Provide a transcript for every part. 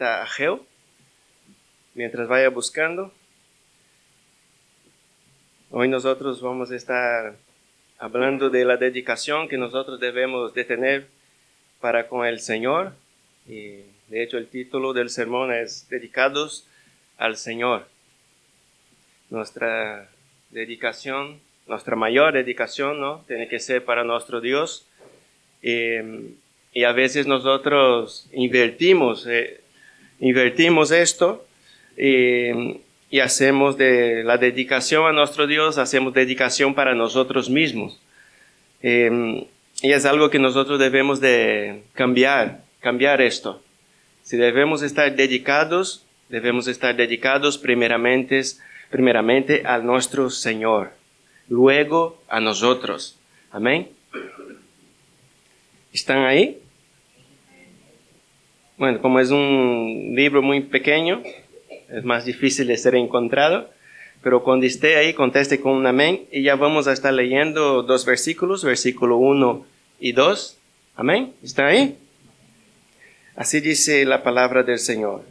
profeta Ageo. Mientras vaya buscando, hoy nosotros vamos a estar hablando de la dedicación que nosotros debemos de tener para con el Señor. Y de hecho el título del sermón es Dedicados al Señor. Nuestra dedicación, nuestra mayor dedicación, ¿no? Tiene que ser para nuestro Dios. Eh, y a veces nosotros invertimos, eh, invertimos esto y hacemos de la dedicación a nuestro Dios, hacemos dedicación para nosotros mismos. Eh, y es algo que nosotros debemos de cambiar, cambiar esto. Si debemos estar dedicados, debemos estar dedicados primeramente, primeramente a nuestro Señor, luego a nosotros. Amén. ¿Están ahí? Bueno, como es un libro muy pequeño, es más difícil de ser encontrado, pero cuando esté ahí, conteste con un amén y ya vamos a estar leyendo dos versículos, versículo 1 y 2. Amén. ¿Está ahí? Así dice la palabra del Señor.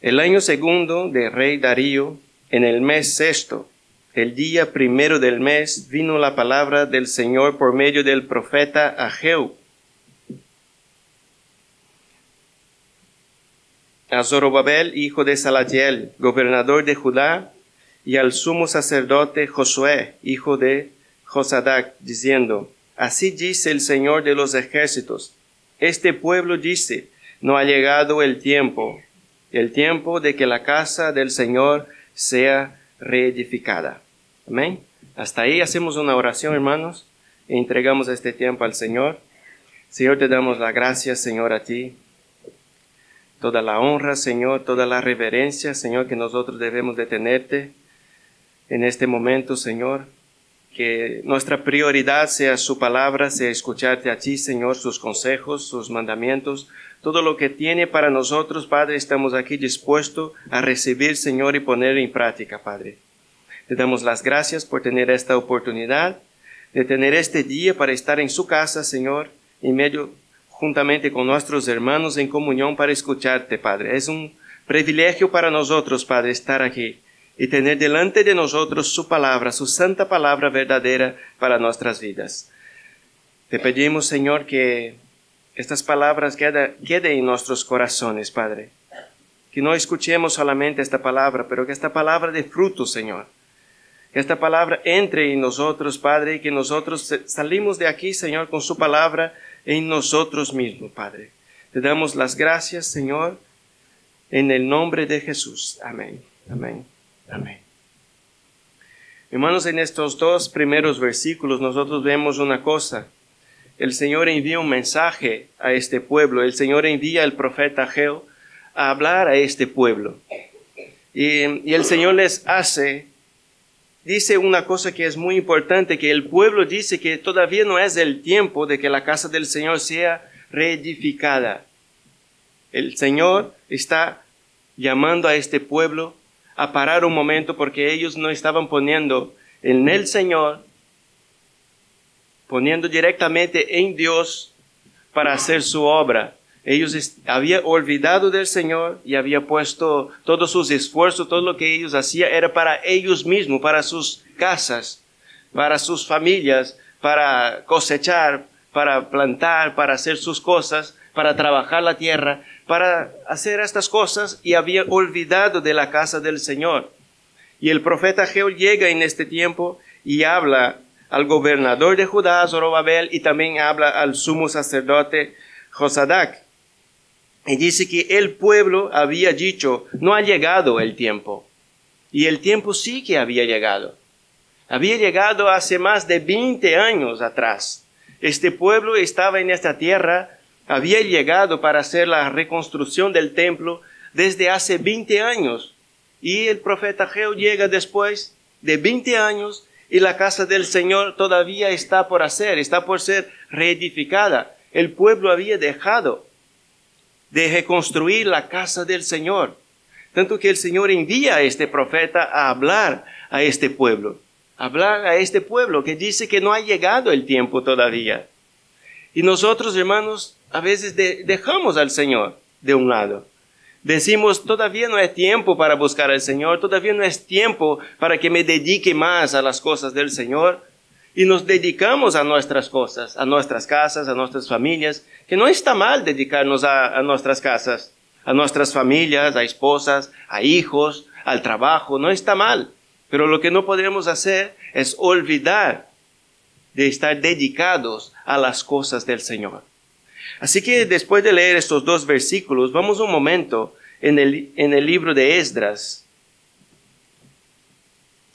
El año segundo de rey Darío, en el mes sexto, el día primero del mes vino la palabra del Señor por medio del profeta Ageu. A Zorobabel, hijo de Salatiel, gobernador de Judá, y al sumo sacerdote Josué, hijo de Josadac, diciendo, Así dice el Señor de los ejércitos, este pueblo dice, no ha llegado el tiempo, el tiempo de que la casa del Señor sea reedificada. Amén. Hasta ahí hacemos una oración, hermanos, e entregamos este tiempo al Señor. Señor, te damos la gracia, Señor, a ti. Toda la honra, Señor, toda la reverencia, Señor, que nosotros debemos de tenerte en este momento, Señor. Que nuestra prioridad sea su palabra, sea escucharte a ti, Señor, sus consejos, sus mandamientos, todo lo que tiene para nosotros, Padre, estamos aquí dispuestos a recibir, Señor, y poner en práctica, Padre. Te damos las gracias por tener esta oportunidad, de tener este día para estar en su casa, Señor, en medio, juntamente con nuestros hermanos en comunión para escucharte, Padre. Es un privilegio para nosotros, Padre, estar aquí y tener delante de nosotros su palabra, su santa palabra verdadera para nuestras vidas. Te pedimos, Señor, que estas palabras queden en nuestros corazones, Padre. Que no escuchemos solamente esta palabra, pero que esta palabra de fruto, Señor que esta palabra entre en nosotros, Padre, y que nosotros salimos de aquí, Señor, con su palabra en nosotros mismos, Padre. Te damos las gracias, Señor, en el nombre de Jesús. Amén. Amén. Amén. Hermanos, en estos dos primeros versículos nosotros vemos una cosa. El Señor envía un mensaje a este pueblo. El Señor envía al profeta Geo a hablar a este pueblo. Y, y el Señor les hace dice una cosa que es muy importante, que el pueblo dice que todavía no es el tiempo de que la casa del Señor sea reedificada. El Señor está llamando a este pueblo a parar un momento porque ellos no estaban poniendo en el Señor, poniendo directamente en Dios para hacer su obra. Ellos habían olvidado del Señor y había puesto todos sus esfuerzos, todo lo que ellos hacían era para ellos mismos, para sus casas, para sus familias, para cosechar, para plantar, para hacer sus cosas, para trabajar la tierra, para hacer estas cosas y había olvidado de la casa del Señor. Y el profeta Geo llega en este tiempo y habla al gobernador de Judá, Zorobabel, y también habla al sumo sacerdote Josadac. Y dice que el pueblo había dicho, no ha llegado el tiempo. Y el tiempo sí que había llegado. Había llegado hace más de 20 años atrás. Este pueblo estaba en esta tierra, había llegado para hacer la reconstrucción del templo desde hace 20 años. Y el profeta Geo llega después de 20 años y la casa del Señor todavía está por hacer, está por ser reedificada. El pueblo había dejado de reconstruir la casa del Señor. Tanto que el Señor envía a este profeta a hablar a este pueblo, hablar a este pueblo que dice que no ha llegado el tiempo todavía. Y nosotros, hermanos, a veces dejamos al Señor. de un lado. Decimos, todavía no es tiempo para buscar al Señor, todavía no es tiempo para que me dedique más a las cosas del Señor. Y nos dedicamos a nuestras cosas, a nuestras casas, a nuestras familias, que no está mal dedicarnos a, nuestras casas, a nuestras familias, a esposas, a hijos, al trabajo, no está mal. Pero lo que no podemos hacer es olvidar de estar dedicados a las cosas del Señor. Así que después de leer estos dos versículos, vamos un momento en el, en el libro de Esdras.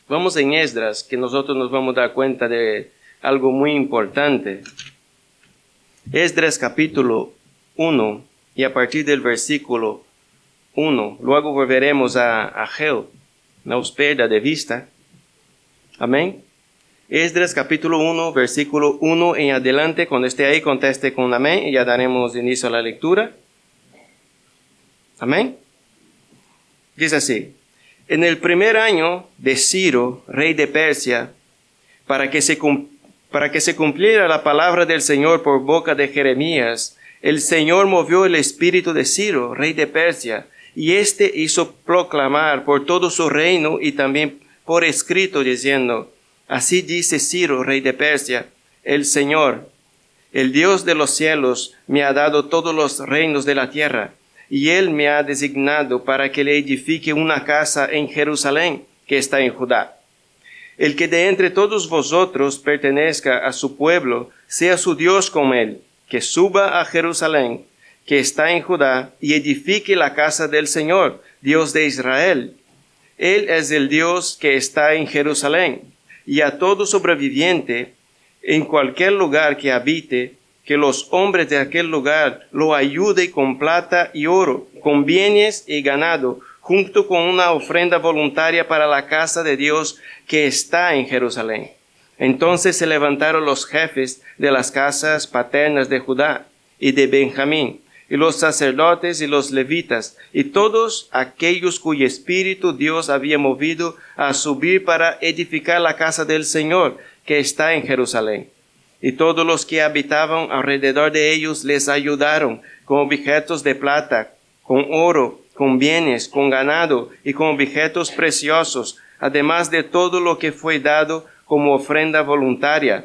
Vamos en Esdras, que nosotros nos vamos a dar cuenta de algo muy importante. Esdras capítulo 1 y a partir del versículo 1, luego volveremos a, a Geo, no de vista. Amén. Esdras capítulo 1, versículo 1 en adelante, cuando esté ahí conteste con amén y ya daremos inicio a la lectura. Amén. Dice así, en el primer año de Ciro, rey de Persia, para que se, para cumpliera la palabra del Señor por boca de Jeremías, el Señor movió el espíritu de Ciro, rey de Persia, y éste hizo proclamar por todo su reino y también por escrito diciendo, Así dice Ciro, rey de Persia, el Señor, el Dios de los cielos, me ha dado todos los reinos de la tierra, y él me ha designado para que le edifique una casa en Jerusalén, que está en Judá. El que de entre todos vosotros pertenezca a su pueblo, sea su Dios con él, que suba a Jerusalén, que está en Judá, y edifique la casa del Señor, Dios de Israel. Él es el Dios que está en Jerusalén y a todo sobreviviente en cualquier lugar que habite, que los hombres de aquel lugar lo ayude con plata y oro, con bienes y ganado, junto con una ofrenda voluntaria para la casa de Dios que está en Jerusalén. Entonces se levantaron los jefes de las casas paternas de Judá y de Benjamín, y los sacerdotes y los levitas, y todos aquellos cuyo espíritu Dios había movido a subir para edificar la casa del Señor que está en Jerusalén. Y todos los que habitaban alrededor de ellos les ayudaron con objetos de plata, con oro, con bienes, con ganado y con objetos preciosos, además de todo lo que fue dado como ofrenda voluntaria.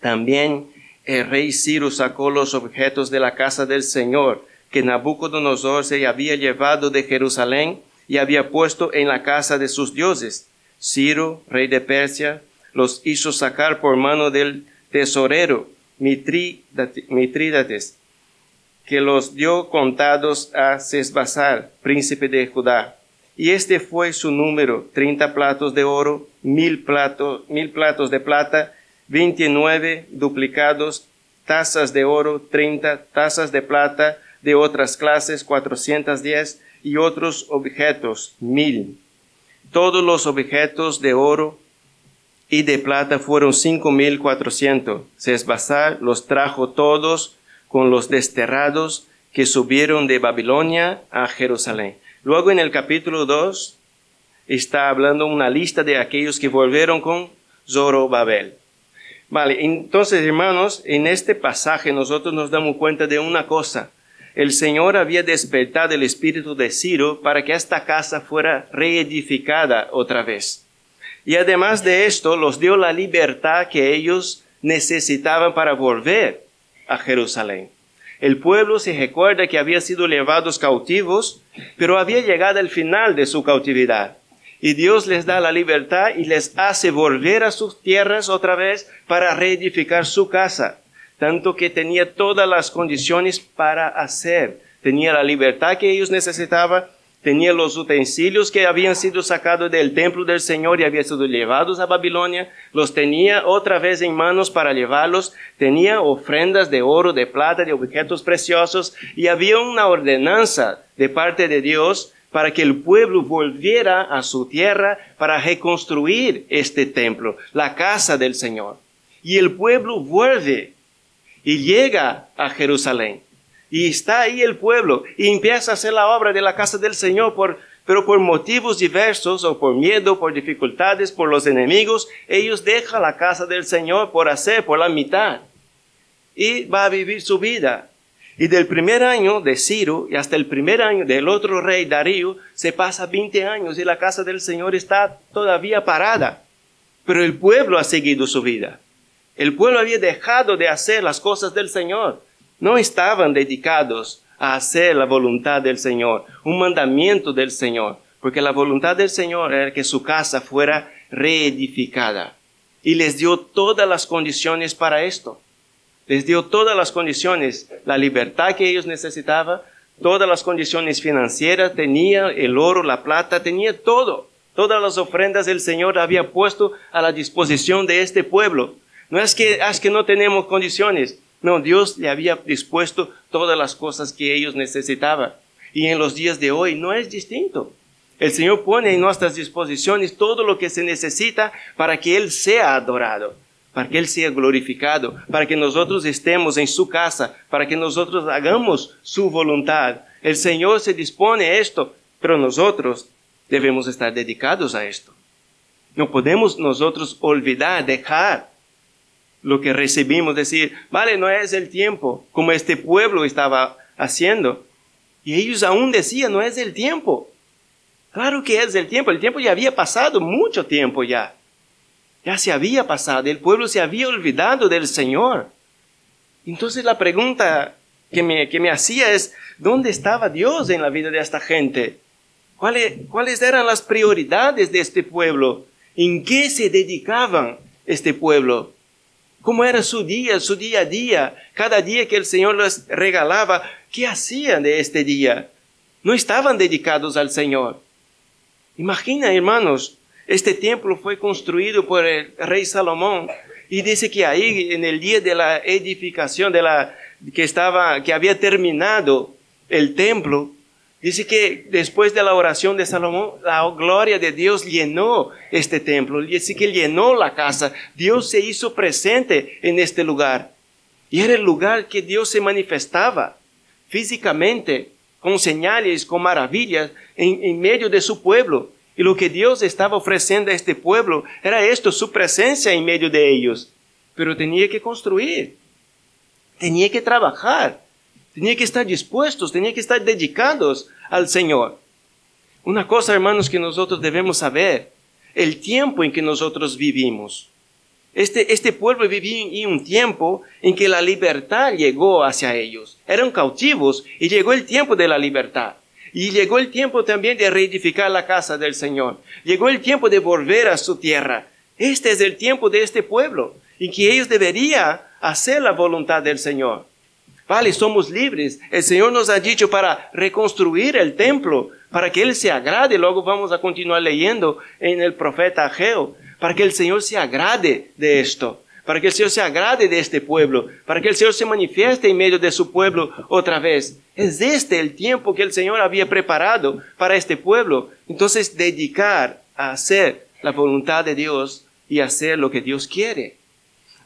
También el rey Ciro sacó los objetos de la casa del Señor que Nabucodonosor se había llevado de Jerusalén y había puesto en la casa de sus dioses. Ciro, rey de Persia, los hizo sacar por mano del tesorero Mitrídates, que los dio contados a Sesbazar, príncipe de Judá. Y este fue su número, treinta platos de oro, mil platos, mil platos de plata, 29 duplicados, tazas de oro, 30 tazas de plata de otras clases, 410 y otros objetos, mil. Todos los objetos de oro y de plata fueron cinco mil cuatrocientos. Sesbazar los trajo todos con los desterrados que subieron de Babilonia a Jerusalén. Luego en el capítulo 2 está hablando una lista de aquellos que volvieron con Zorobabel. Vale, entonces hermanos, en este pasaje nosotros nos damos cuenta de una cosa. El Señor había despertado el espíritu de Ciro para que esta casa fuera reedificada otra vez. Y además de esto, los dio la libertad que ellos necesitaban para volver a Jerusalén. El pueblo se recuerda que había sido llevados cautivos, pero había llegado al final de su cautividad y Dios les da la libertad y les hace volver a sus tierras otra vez para reedificar su casa, tanto que tenía todas las condiciones para hacer. Tenía la libertad que ellos necesitaban, tenía los utensilios que habían sido sacados del templo del Señor y habían sido llevados a Babilonia, los tenía otra vez en manos para llevarlos, tenía ofrendas de oro, de plata, de objetos preciosos y había una ordenanza de parte de Dios para que el pueblo volviera a su tierra para reconstruir este templo, la casa del Señor. Y el pueblo vuelve y llega a Jerusalén. Y está ahí el pueblo y empieza a hacer la obra de la casa del Señor, por, pero por motivos diversos o por miedo, por dificultades, por los enemigos, ellos dejan la casa del Señor por hacer, por la mitad. Y va a vivir su vida. Y del primer año de Ciro y hasta el primer año del otro rey Darío se pasa 20 años y la casa del Señor está todavía parada. Pero el pueblo ha seguido su vida. El pueblo había dejado de hacer las cosas del Señor. No estaban dedicados a hacer la voluntad del Señor, un mandamiento del Señor, porque la voluntad del Señor era que su casa fuera reedificada. Y les dio todas las condiciones para esto les dio todas las condiciones, la libertad que ellos necesitaban, todas las condiciones financieras, tenía el oro, la plata, tenía todo. Todas las ofrendas el Señor había puesto a la disposición de este pueblo. No es que, es que no tenemos condiciones. No, Dios le había dispuesto todas las cosas que ellos necesitaban. Y en los días de hoy no es distinto. El Señor pone en nuestras disposiciones todo lo que se necesita para que Él sea adorado para que Él sea glorificado, para que nosotros estemos en su casa, para que nosotros hagamos su voluntad. El Señor se dispone a esto, pero nosotros debemos estar dedicados a esto. No podemos nosotros olvidar, dejar lo que recibimos, decir, vale, no es el tiempo, como este pueblo estaba haciendo. Y ellos aún decían, no es el tiempo. Claro que es el tiempo, el tiempo ya había pasado mucho tiempo ya. Ya se había pasado, el pueblo se había olvidado del Señor. Entonces la pregunta que me, que me hacía es, ¿dónde estaba Dios en la vida de esta gente? ¿Cuáles, ¿Cuáles eran las prioridades de este pueblo? ¿En qué se dedicaban este pueblo? ¿Cómo era su día, su día a día? Cada día que el Señor les regalaba, ¿qué hacían de este día? No estaban dedicados al Señor. Imagina, hermanos, este templo fue construido por el rey Salomón y dice que ahí en el día de la edificación de la que estaba que había terminado el templo dice que después de la oración de Salomón la gloria de Dios llenó este templo. Dice que llenó la casa. Dios se hizo presente en este lugar. Y era el lugar que Dios se manifestaba físicamente con señales con maravillas en, en medio de su pueblo. Y lo que Dios estaba ofreciendo a este pueblo era esto, su presencia en medio de ellos. Pero tenía que construir, tenía que trabajar, tenía que estar dispuestos, tenía que estar dedicados al Señor. Una cosa, hermanos, que nosotros debemos saber, el tiempo en que nosotros vivimos. Este, este pueblo vivía en un tiempo en que la libertad llegó hacia ellos. Eran cautivos y llegó el tiempo de la libertad. Y llegó el tiempo también de reedificar la casa del Señor. Llegó el tiempo de volver a su tierra. Este es el tiempo de este pueblo en que ellos deberían hacer la voluntad del Señor. Vale, somos libres. El Señor nos ha dicho para reconstruir el templo, para que Él se agrade. Luego vamos a continuar leyendo en el profeta Ageo, para que el Señor se agrade de esto para que el Señor se agrade de este pueblo, para que el Señor se manifieste en medio de su pueblo otra vez. Es este el tiempo que el Señor había preparado para este pueblo. Entonces, dedicar a hacer la voluntad de Dios y hacer lo que Dios quiere.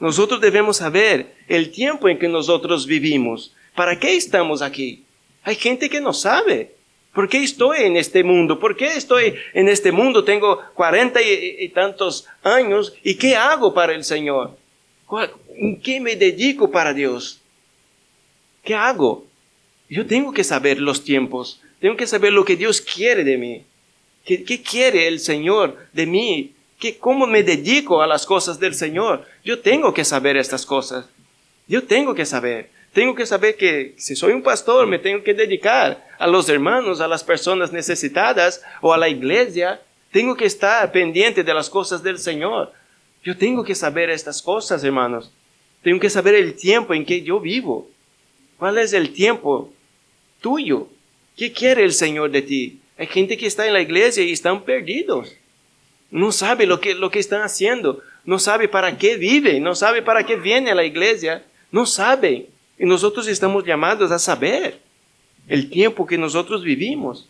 Nosotros debemos saber el tiempo en que nosotros vivimos. ¿Para qué estamos aquí? Hay gente que no sabe. ¿Por qué estoy en este mundo? ¿Por qué estoy en este mundo? Tengo cuarenta y, tantos años y ¿qué hago para el Señor? ¿En qué me dedico para Dios? ¿Qué hago? Yo tengo que saber los tiempos, tengo que saber lo que Dios quiere de mí. ¿Qué, quiere el Señor de mí? ¿Qué, ¿Cómo me dedico a las cosas del Señor? Yo tengo que saber estas cosas. Yo tengo que saber. Tengo que saber que si soy un pastor me tengo que dedicar a los hermanos, a las personas necesitadas o a la iglesia. Tengo que estar pendiente de las cosas del Señor. Yo tengo que saber estas cosas, hermanos. Tengo que saber el tiempo en que yo vivo. ¿Cuál es el tiempo tuyo? ¿Qué quiere el Señor de ti? Hay gente que está en la iglesia y están perdidos. No sabe lo que, lo que están haciendo. No sabe para qué vive. No sabe para qué viene a la iglesia. No sabe. Y nosotros estamos llamados a saber el tiempo que nosotros vivimos.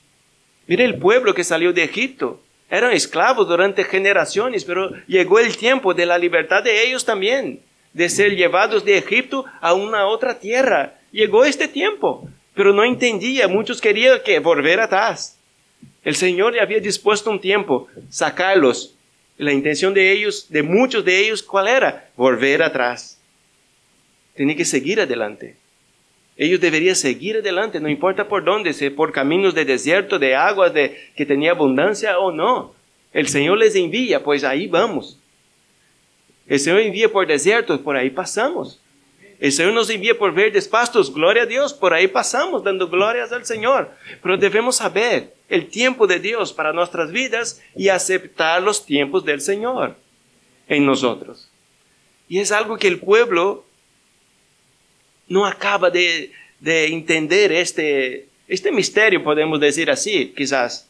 Mire el pueblo que salió de Egipto. Eran esclavos durante generaciones, pero llegó el tiempo de la libertad de ellos también, de ser llevados de Egipto a una otra tierra. Llegó este tiempo, pero no entendía, muchos querían que volver atrás. El Señor le había dispuesto un tiempo, sacarlos. La intención de ellos, de muchos de ellos, ¿cuál era? Volver atrás. Tenía que seguir adelante. Ellos deberían seguir adelante, no importa por dónde, si por caminos de desierto, de aguas, de que tenía abundancia o no. El Señor les envía, pues ahí vamos. El Señor envía por desiertos, por ahí pasamos. El Señor nos envía por verdes pastos, gloria a Dios, por ahí pasamos dando glorias al Señor. Pero debemos saber el tiempo de Dios para nuestras vidas y aceptar los tiempos del Señor en nosotros. Y es algo que el pueblo no acaba de, entender este, este misterio, podemos decir así, quizás.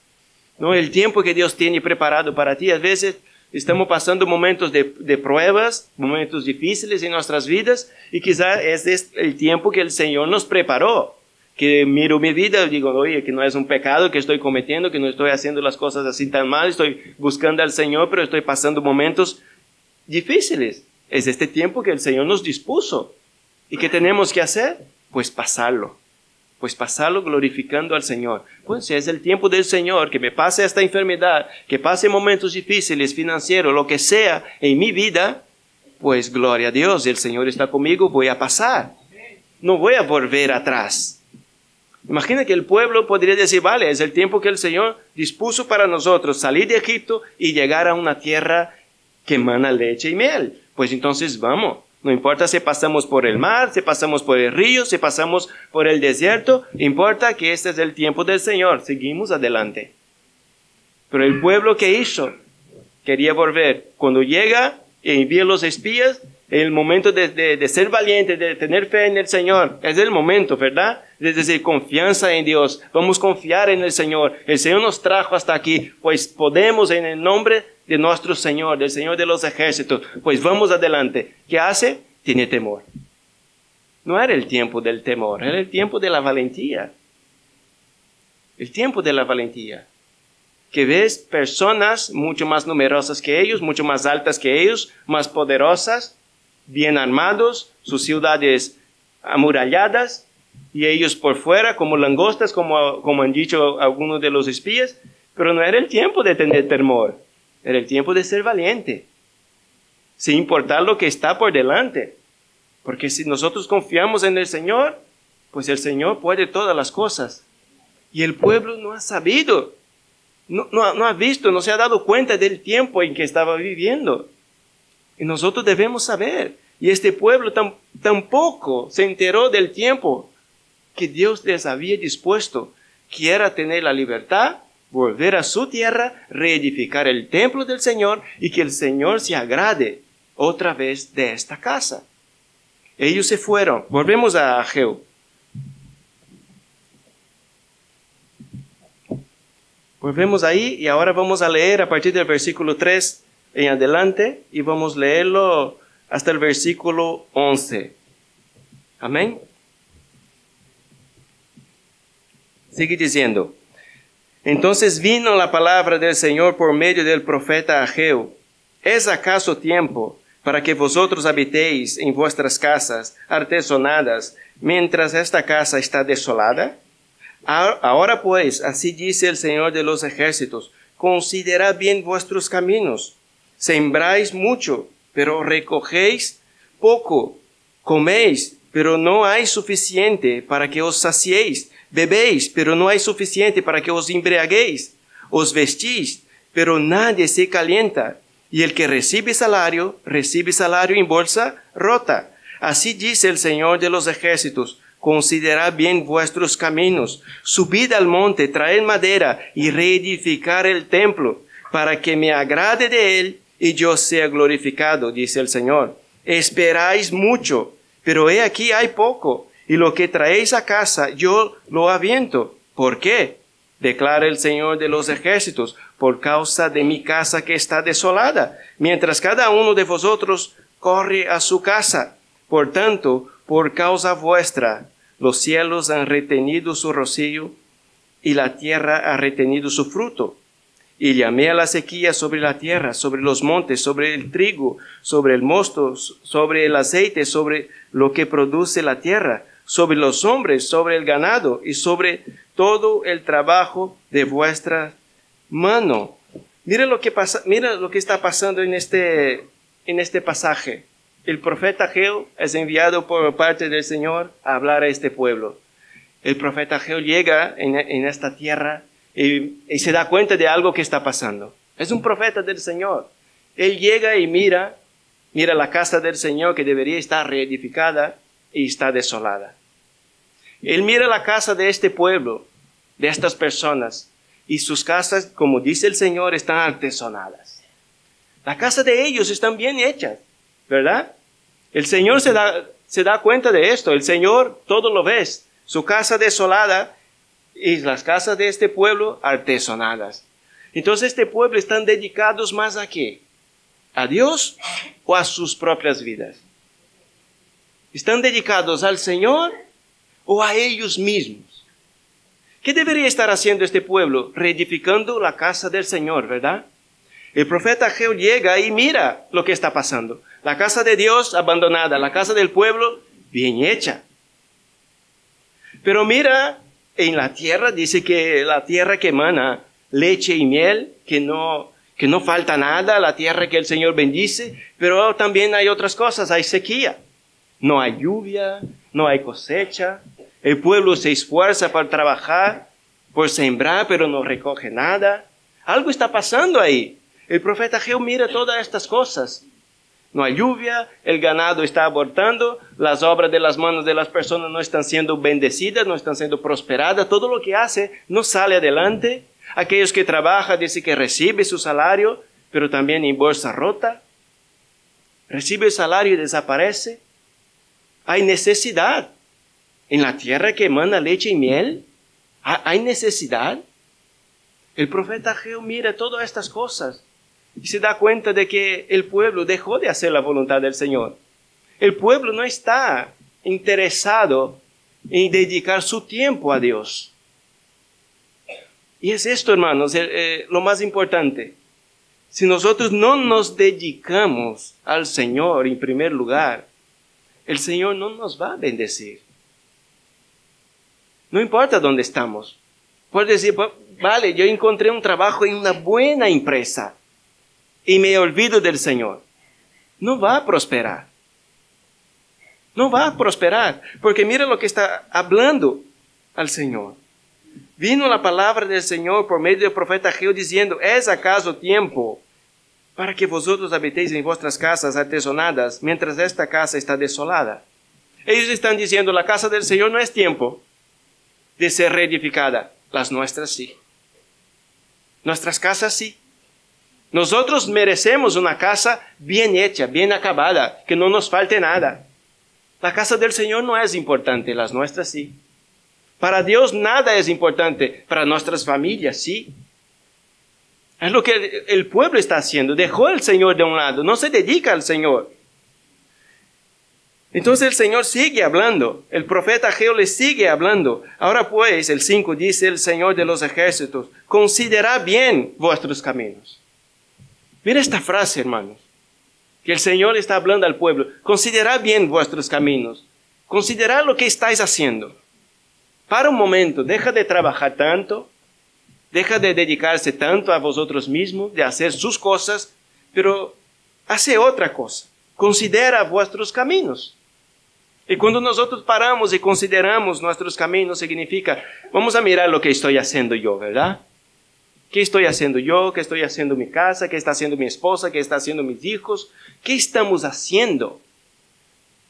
¿no? El tiempo que Dios tiene preparado para ti, a veces estamos pasando momentos de, pruebas, momentos difíciles en nuestras vidas, y quizás es el tiempo que el Señor nos preparó. Que miro mi vida y digo, oye, que no es un pecado que estoy cometiendo, que no estoy haciendo las cosas así tan mal, estoy buscando al Señor, pero estoy pasando momentos difíciles. Es este tiempo que el Señor nos dispuso. ¿Y qué tenemos que hacer? Pues pasarlo. Pues pasarlo glorificando al Señor. Pues es el tiempo del Señor, que me pase esta enfermedad, que pase momentos difíciles, financieros, lo que sea en mi vida, pues gloria a Dios, el Señor está conmigo, voy a pasar. No voy a volver atrás. Imagina que el pueblo podría decir, vale, es el tiempo que el Señor dispuso para nosotros salir de Egipto y llegar a una tierra que emana leche y miel. Pues entonces vamos. No importa si pasamos por el mar, si pasamos por el río, si pasamos por el desierto, importa que este es el tiempo del Señor. Seguimos adelante. Pero el pueblo que hizo quería volver. Cuando llega y envía los espías, el momento de, de, ser valiente, de tener fe en el Señor, es el momento, ¿verdad? Es decir, confianza en Dios. Vamos a confiar en el Señor. El Señor nos trajo hasta aquí, pues podemos en el nombre de nuestro Señor, del Señor de los ejércitos, pues vamos adelante. ¿Qué hace? Tiene temor. No era el tiempo del temor, era el tiempo de la valentía. El tiempo de la valentía. Que ves personas mucho más numerosas que ellos, mucho más altas que ellos, más poderosas, bien armados, sus ciudades amuralladas, y ellos por fuera como langostas, como, como han dicho algunos de los espías, pero no era el tiempo de tener temor. Era el tiempo de ser valiente, sin importar lo que está por delante. Porque si nosotros confiamos en el Señor, pues el Señor puede todas las cosas. Y el pueblo no ha sabido, no, ha visto, no se ha dado cuenta del tiempo en que estaba viviendo. Y nosotros debemos saber. Y este pueblo tampoco se enteró del tiempo que Dios les había dispuesto, que era tener la libertad volver a su tierra, reedificar el templo del Señor y que el Señor se agrade otra vez de esta casa. Ellos se fueron. Volvemos a Ageo. Volvemos ahí y ahora vamos a leer a partir del versículo 3 en adelante y vamos a leerlo hasta el versículo 11. Amén. Sigue diciendo. Entonces vino la palabra del Señor por medio del profeta Ageo. ¿Es acaso tiempo para que vosotros habitéis en vuestras casas artesonadas, mientras esta casa está desolada? Ahora pues, así dice el Señor de los ejércitos, considerad bien vuestros caminos. Sembráis mucho, pero recogéis poco. Coméis, pero no hay suficiente para que os saciéis Bebéis, pero no hay suficiente para que os embriaguéis. Os vestís, pero nadie se calienta. Y el que recibe salario, recibe salario en bolsa rota. Así dice el Señor de los ejércitos. Considerad bien vuestros caminos. Subid al monte, traed madera y reedificar el templo, para que me agrade de él y yo sea glorificado, dice el Señor. Esperáis mucho, pero he aquí hay poco y lo que traéis a casa yo lo aviento. ¿Por qué? Declara el Señor de los ejércitos, por causa de mi casa que está desolada, mientras cada uno de vosotros corre a su casa. Por tanto, por causa vuestra, los cielos han retenido su rocío y la tierra ha retenido su fruto. Y llamé a la sequía sobre la tierra, sobre los montes, sobre el trigo, sobre el mosto, sobre el aceite, sobre lo que produce la tierra, sobre los hombres, sobre el ganado y sobre todo el trabajo de vuestra mano. Mira lo que pasa, mira lo que está pasando en este, en este pasaje. el profeta Geo es enviado por parte del Señor a hablar a este pueblo. El profeta Geo llega en, esta tierra y, se da cuenta de algo que está pasando. Es un profeta del Señor. Él llega y mira, mira la casa del Señor que debería estar reedificada y está desolada. Él mira la casa de este pueblo, de estas personas, y sus casas, como dice el Señor, están artesonadas. La casa de ellos están bien hechas, ¿verdad? El Señor se da, se da cuenta de esto, el Señor todo lo ve, su casa desolada y las casas de este pueblo artesonadas. Entonces este pueblo están dedicados más a qué? ¿A Dios o a sus propias vidas? ¿Están dedicados al Señor o a ellos mismos? ¿Qué debería estar haciendo este pueblo? Reedificando la casa del Señor, ¿verdad? El profeta Geo llega y mira lo que está pasando. La casa de Dios abandonada, la casa del pueblo bien hecha. Pero mira, en la tierra dice que la tierra que emana leche y miel, que no, que no falta nada, la tierra que el Señor bendice, pero también hay otras cosas, hay sequía. No hay lluvia, no hay cosecha. El pueblo se esfuerza para trabajar, por sembrar, pero no recoge nada. Algo está pasando ahí. El profeta Geo mira todas estas cosas. No hay lluvia, el ganado está abortando, las obras de las manos de las personas no están siendo bendecidas, no están siendo prosperadas, todo lo que hace no sale adelante. Aquellos que trabajan dicen que recibe su salario, pero también en bolsa rota. Recibe el salario y desaparece. Hay necesidad. En la tierra que emana leche y miel, hay necesidad. El profeta Geo mira todas estas cosas y se da cuenta de que el pueblo dejó de hacer la voluntad del Señor. El pueblo no está interesado en dedicar su tiempo a Dios. Y es esto, hermanos, eh, eh, lo más importante. Si nosotros no nos dedicamos al Señor en primer lugar, el Señor no nos va a bendecir. No importa dónde estamos. Puede decir, vale, yo encontré un trabajo en una buena empresa y me olvido del Señor. No va a prosperar. No va a prosperar. Porque mira lo que está hablando al Señor. Vino la palabra del Señor por medio del profeta Geo diciendo, ¿es acaso tiempo para que vosotros habitéis en vuestras casas artesonadas mientras esta casa está desolada? Ellos están diciendo, la casa del Señor no es tiempo de ser reedificada. Las nuestras sí. Nuestras casas sí. Nosotros merecemos una casa bien hecha, bien acabada, que no nos falte nada. La casa del Señor no es importante, las nuestras sí. Para Dios nada es importante, para nuestras familias sí. Es lo que el pueblo está haciendo. Dejó al Señor de un lado, no se dedica al Señor. Entonces el Señor sigue hablando, el profeta Geo le sigue hablando. Ahora pues, el 5 dice el Señor de los ejércitos, considera bien vuestros caminos. Mira esta frase, hermanos, que el Señor está hablando al pueblo. Considerad bien vuestros caminos. Considerad lo que estáis haciendo. Para un momento, deja de trabajar tanto, deja de dedicarse tanto a vosotros mismos, de hacer sus cosas, pero hace otra cosa. Considera vuestros caminos. Y cuando nosotros paramos y consideramos nuestros caminos, significa, vamos a mirar lo que estoy haciendo yo, ¿verdad? ¿Qué estoy haciendo yo? ¿Qué estoy haciendo mi casa? ¿Qué está haciendo mi esposa? ¿Qué está haciendo mis hijos? ¿Qué estamos haciendo?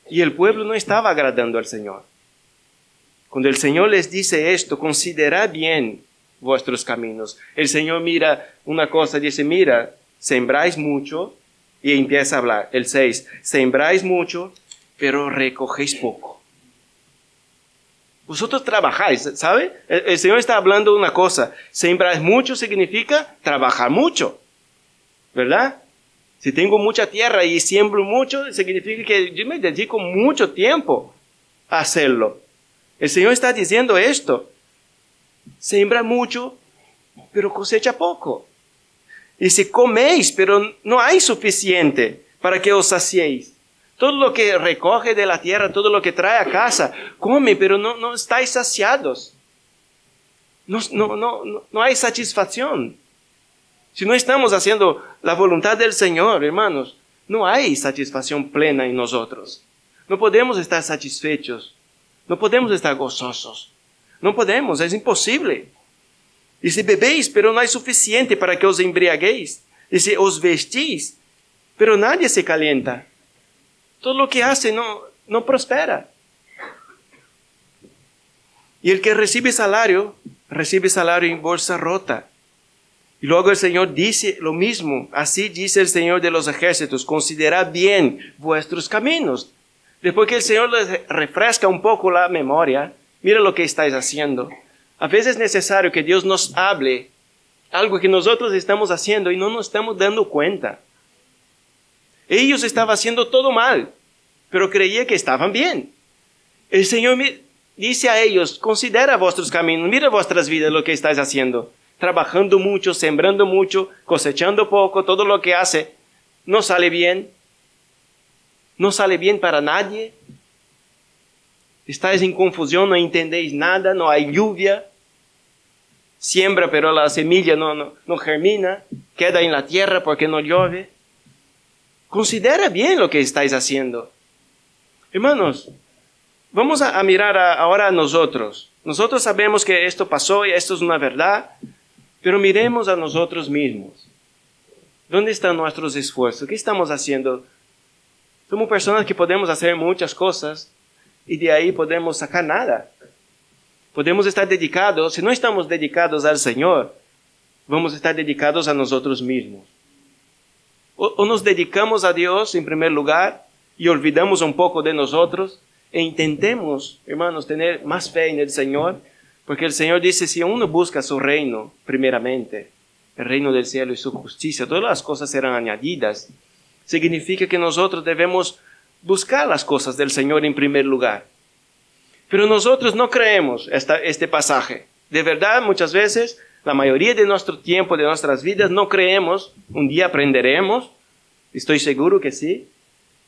Y el pueblo no estaba agradando al Señor. Cuando el Señor les dice esto, considera bien vuestros caminos. El Señor mira una cosa, dice, mira, sembráis mucho y empieza a hablar. El 6, sembráis mucho, pero recogéis poco. Vosotros trabajáis, ¿sabe? El, Señor está hablando de una cosa. Sembrar mucho significa trabajar mucho, ¿verdad? Si tengo mucha tierra y siembro mucho, significa que yo me dedico mucho tiempo a hacerlo. El Señor está diciendo esto. Sembra mucho, pero cosecha poco. Y si coméis, pero no hay suficiente para que os saciéis. Todo lo que recoge de la tierra, todo lo que trae a casa, come, pero no, no estáis saciados. No, no, no, no hay satisfacción. Si no estamos haciendo la voluntad del Señor, hermanos, no hay satisfacción plena en nosotros. No podemos estar satisfechos. No podemos estar gozosos. No podemos, es imposible. Dice, bebéis, pero no hay suficiente para que os embriaguéis. Dice, os vestís, pero nadie se calienta. Todo lo que hace no, no prospera. Y el que recibe salario, recibe salario en bolsa rota. Y luego el Señor dice lo mismo. Así dice el Señor de los ejércitos, considerad bien vuestros caminos. Después que el Señor les refresca un poco la memoria, mira lo que estáis haciendo. A veces es necesario que Dios nos hable algo que nosotros estamos haciendo y no nos estamos dando cuenta. Ellos estaban haciendo todo mal, pero creía que estaban bien. El Señor dice a ellos, considera vuestros caminos, mira vuestras vidas lo que estáis haciendo. Trabajando mucho, sembrando mucho, cosechando poco, todo lo que hace no sale bien. No sale bien para nadie. Estáis en confusión, no entendéis nada, no hay lluvia. Siembra, pero la semilla no, no, no germina, queda en la tierra porque no llueve. Considera bien lo que estáis haciendo. Hermanos, vamos a, mirar ahora a nosotros. Nosotros sabemos que esto pasó y esto es una verdad, pero miremos a nosotros mismos. ¿Dónde están nuestros esfuerzos? ¿Qué estamos haciendo? Somos personas que podemos hacer muchas cosas y de ahí podemos sacar nada. Podemos estar dedicados, si no estamos dedicados al Señor, vamos a estar dedicados a nosotros mismos. O, nos dedicamos a Dios en primer lugar y olvidamos un poco de nosotros e intentemos, hermanos, tener más fe en el Señor, porque el Señor dice, si uno busca su reino primeramente, el reino del cielo y su justicia, todas las cosas serán añadidas. Significa que nosotros debemos buscar las cosas del Señor en primer lugar. Pero nosotros no creemos esta, este pasaje. De verdad, muchas veces la mayoría de nuestro tiempo, de nuestras vidas, no creemos, un día aprenderemos, estoy seguro que sí,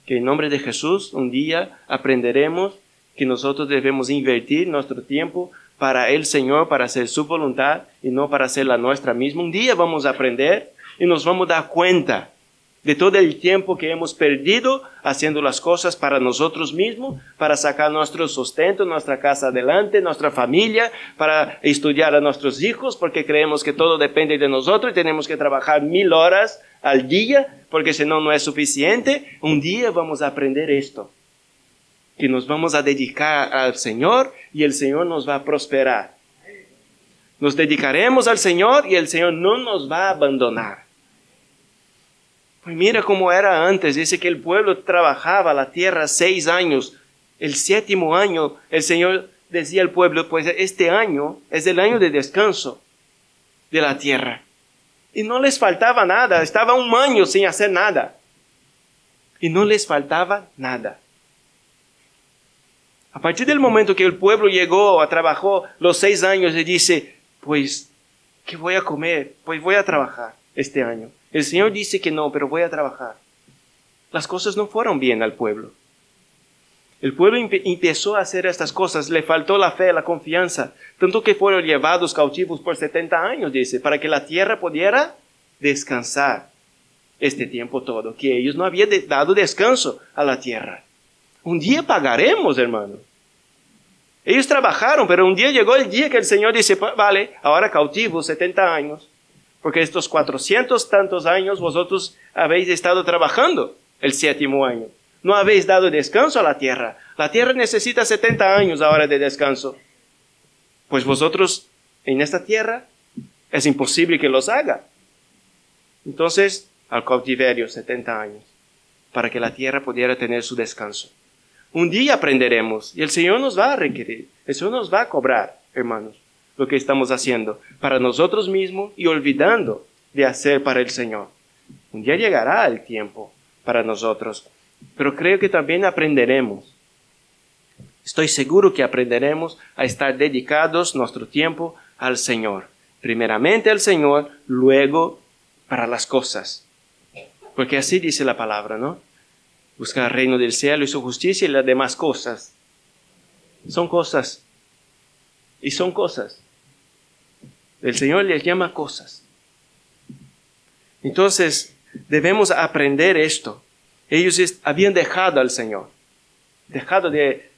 que en nombre de Jesús un día aprenderemos que nosotros debemos invertir nuestro tiempo para el Señor, para hacer su voluntad y no para hacer la nuestra misma. Un día vamos a aprender y nos vamos a dar cuenta de todo el tiempo que hemos perdido haciendo las cosas para nosotros mismos, para sacar nuestro sustento, nuestra casa adelante, nuestra familia, para estudiar a nuestros hijos, porque creemos que todo depende de nosotros y tenemos que trabajar mil horas al día, porque si no, no es suficiente. Un día vamos a aprender esto, que nos vamos a dedicar al Señor y el Señor nos va a prosperar. Nos dedicaremos al Señor y el Señor no nos va a abandonar. Pues mira cómo era antes. Dice que el pueblo trabajaba la tierra seis años. El séptimo año, el Señor decía al pueblo, pues este año es el año de descanso de la tierra. Y no les faltaba nada. Estaba un año sin hacer nada. Y no les faltaba nada. A partir del momento que el pueblo llegó, trabajó los seis años y dice, pues, ¿qué voy a comer? Pues voy a trabajar este año. El Señor dice que no, pero voy a trabajar. Las cosas no fueron bien al pueblo. El pueblo empezó a hacer estas cosas, le faltó la fe, la confianza, tanto que fueron llevados cautivos por 70 años, dice, para que la tierra pudiera descansar este tiempo todo, que ellos no habían dado descanso a la tierra. Un día pagaremos, hermano. Ellos trabajaron, pero un día llegó el día que el Señor dice, vale, ahora cautivos, 70 años, porque estos cuatrocientos tantos años vosotros habéis estado trabajando el séptimo año. No habéis dado descanso a la tierra. La tierra necesita 70 años ahora de descanso. Pues vosotros en esta tierra es imposible que los haga. Entonces, al cautiverio 70 años, para que la tierra pudiera tener su descanso. Un día aprenderemos y el Señor nos va a requerir, el Señor nos va a cobrar, hermanos lo que estamos haciendo para nosotros mismos y olvidando de hacer para el Señor. Un día llegará el tiempo para nosotros, pero creo que también aprenderemos. Estoy seguro que aprenderemos a estar dedicados nuestro tiempo al Señor. Primeramente al Señor, luego para las cosas. Porque así dice la palabra, ¿no? Buscar el reino del cielo y su justicia y las demás cosas. Son cosas. Y son cosas. El Señor les llama cosas. Entonces, debemos aprender esto. Ellos habían dejado al Señor, dejado de,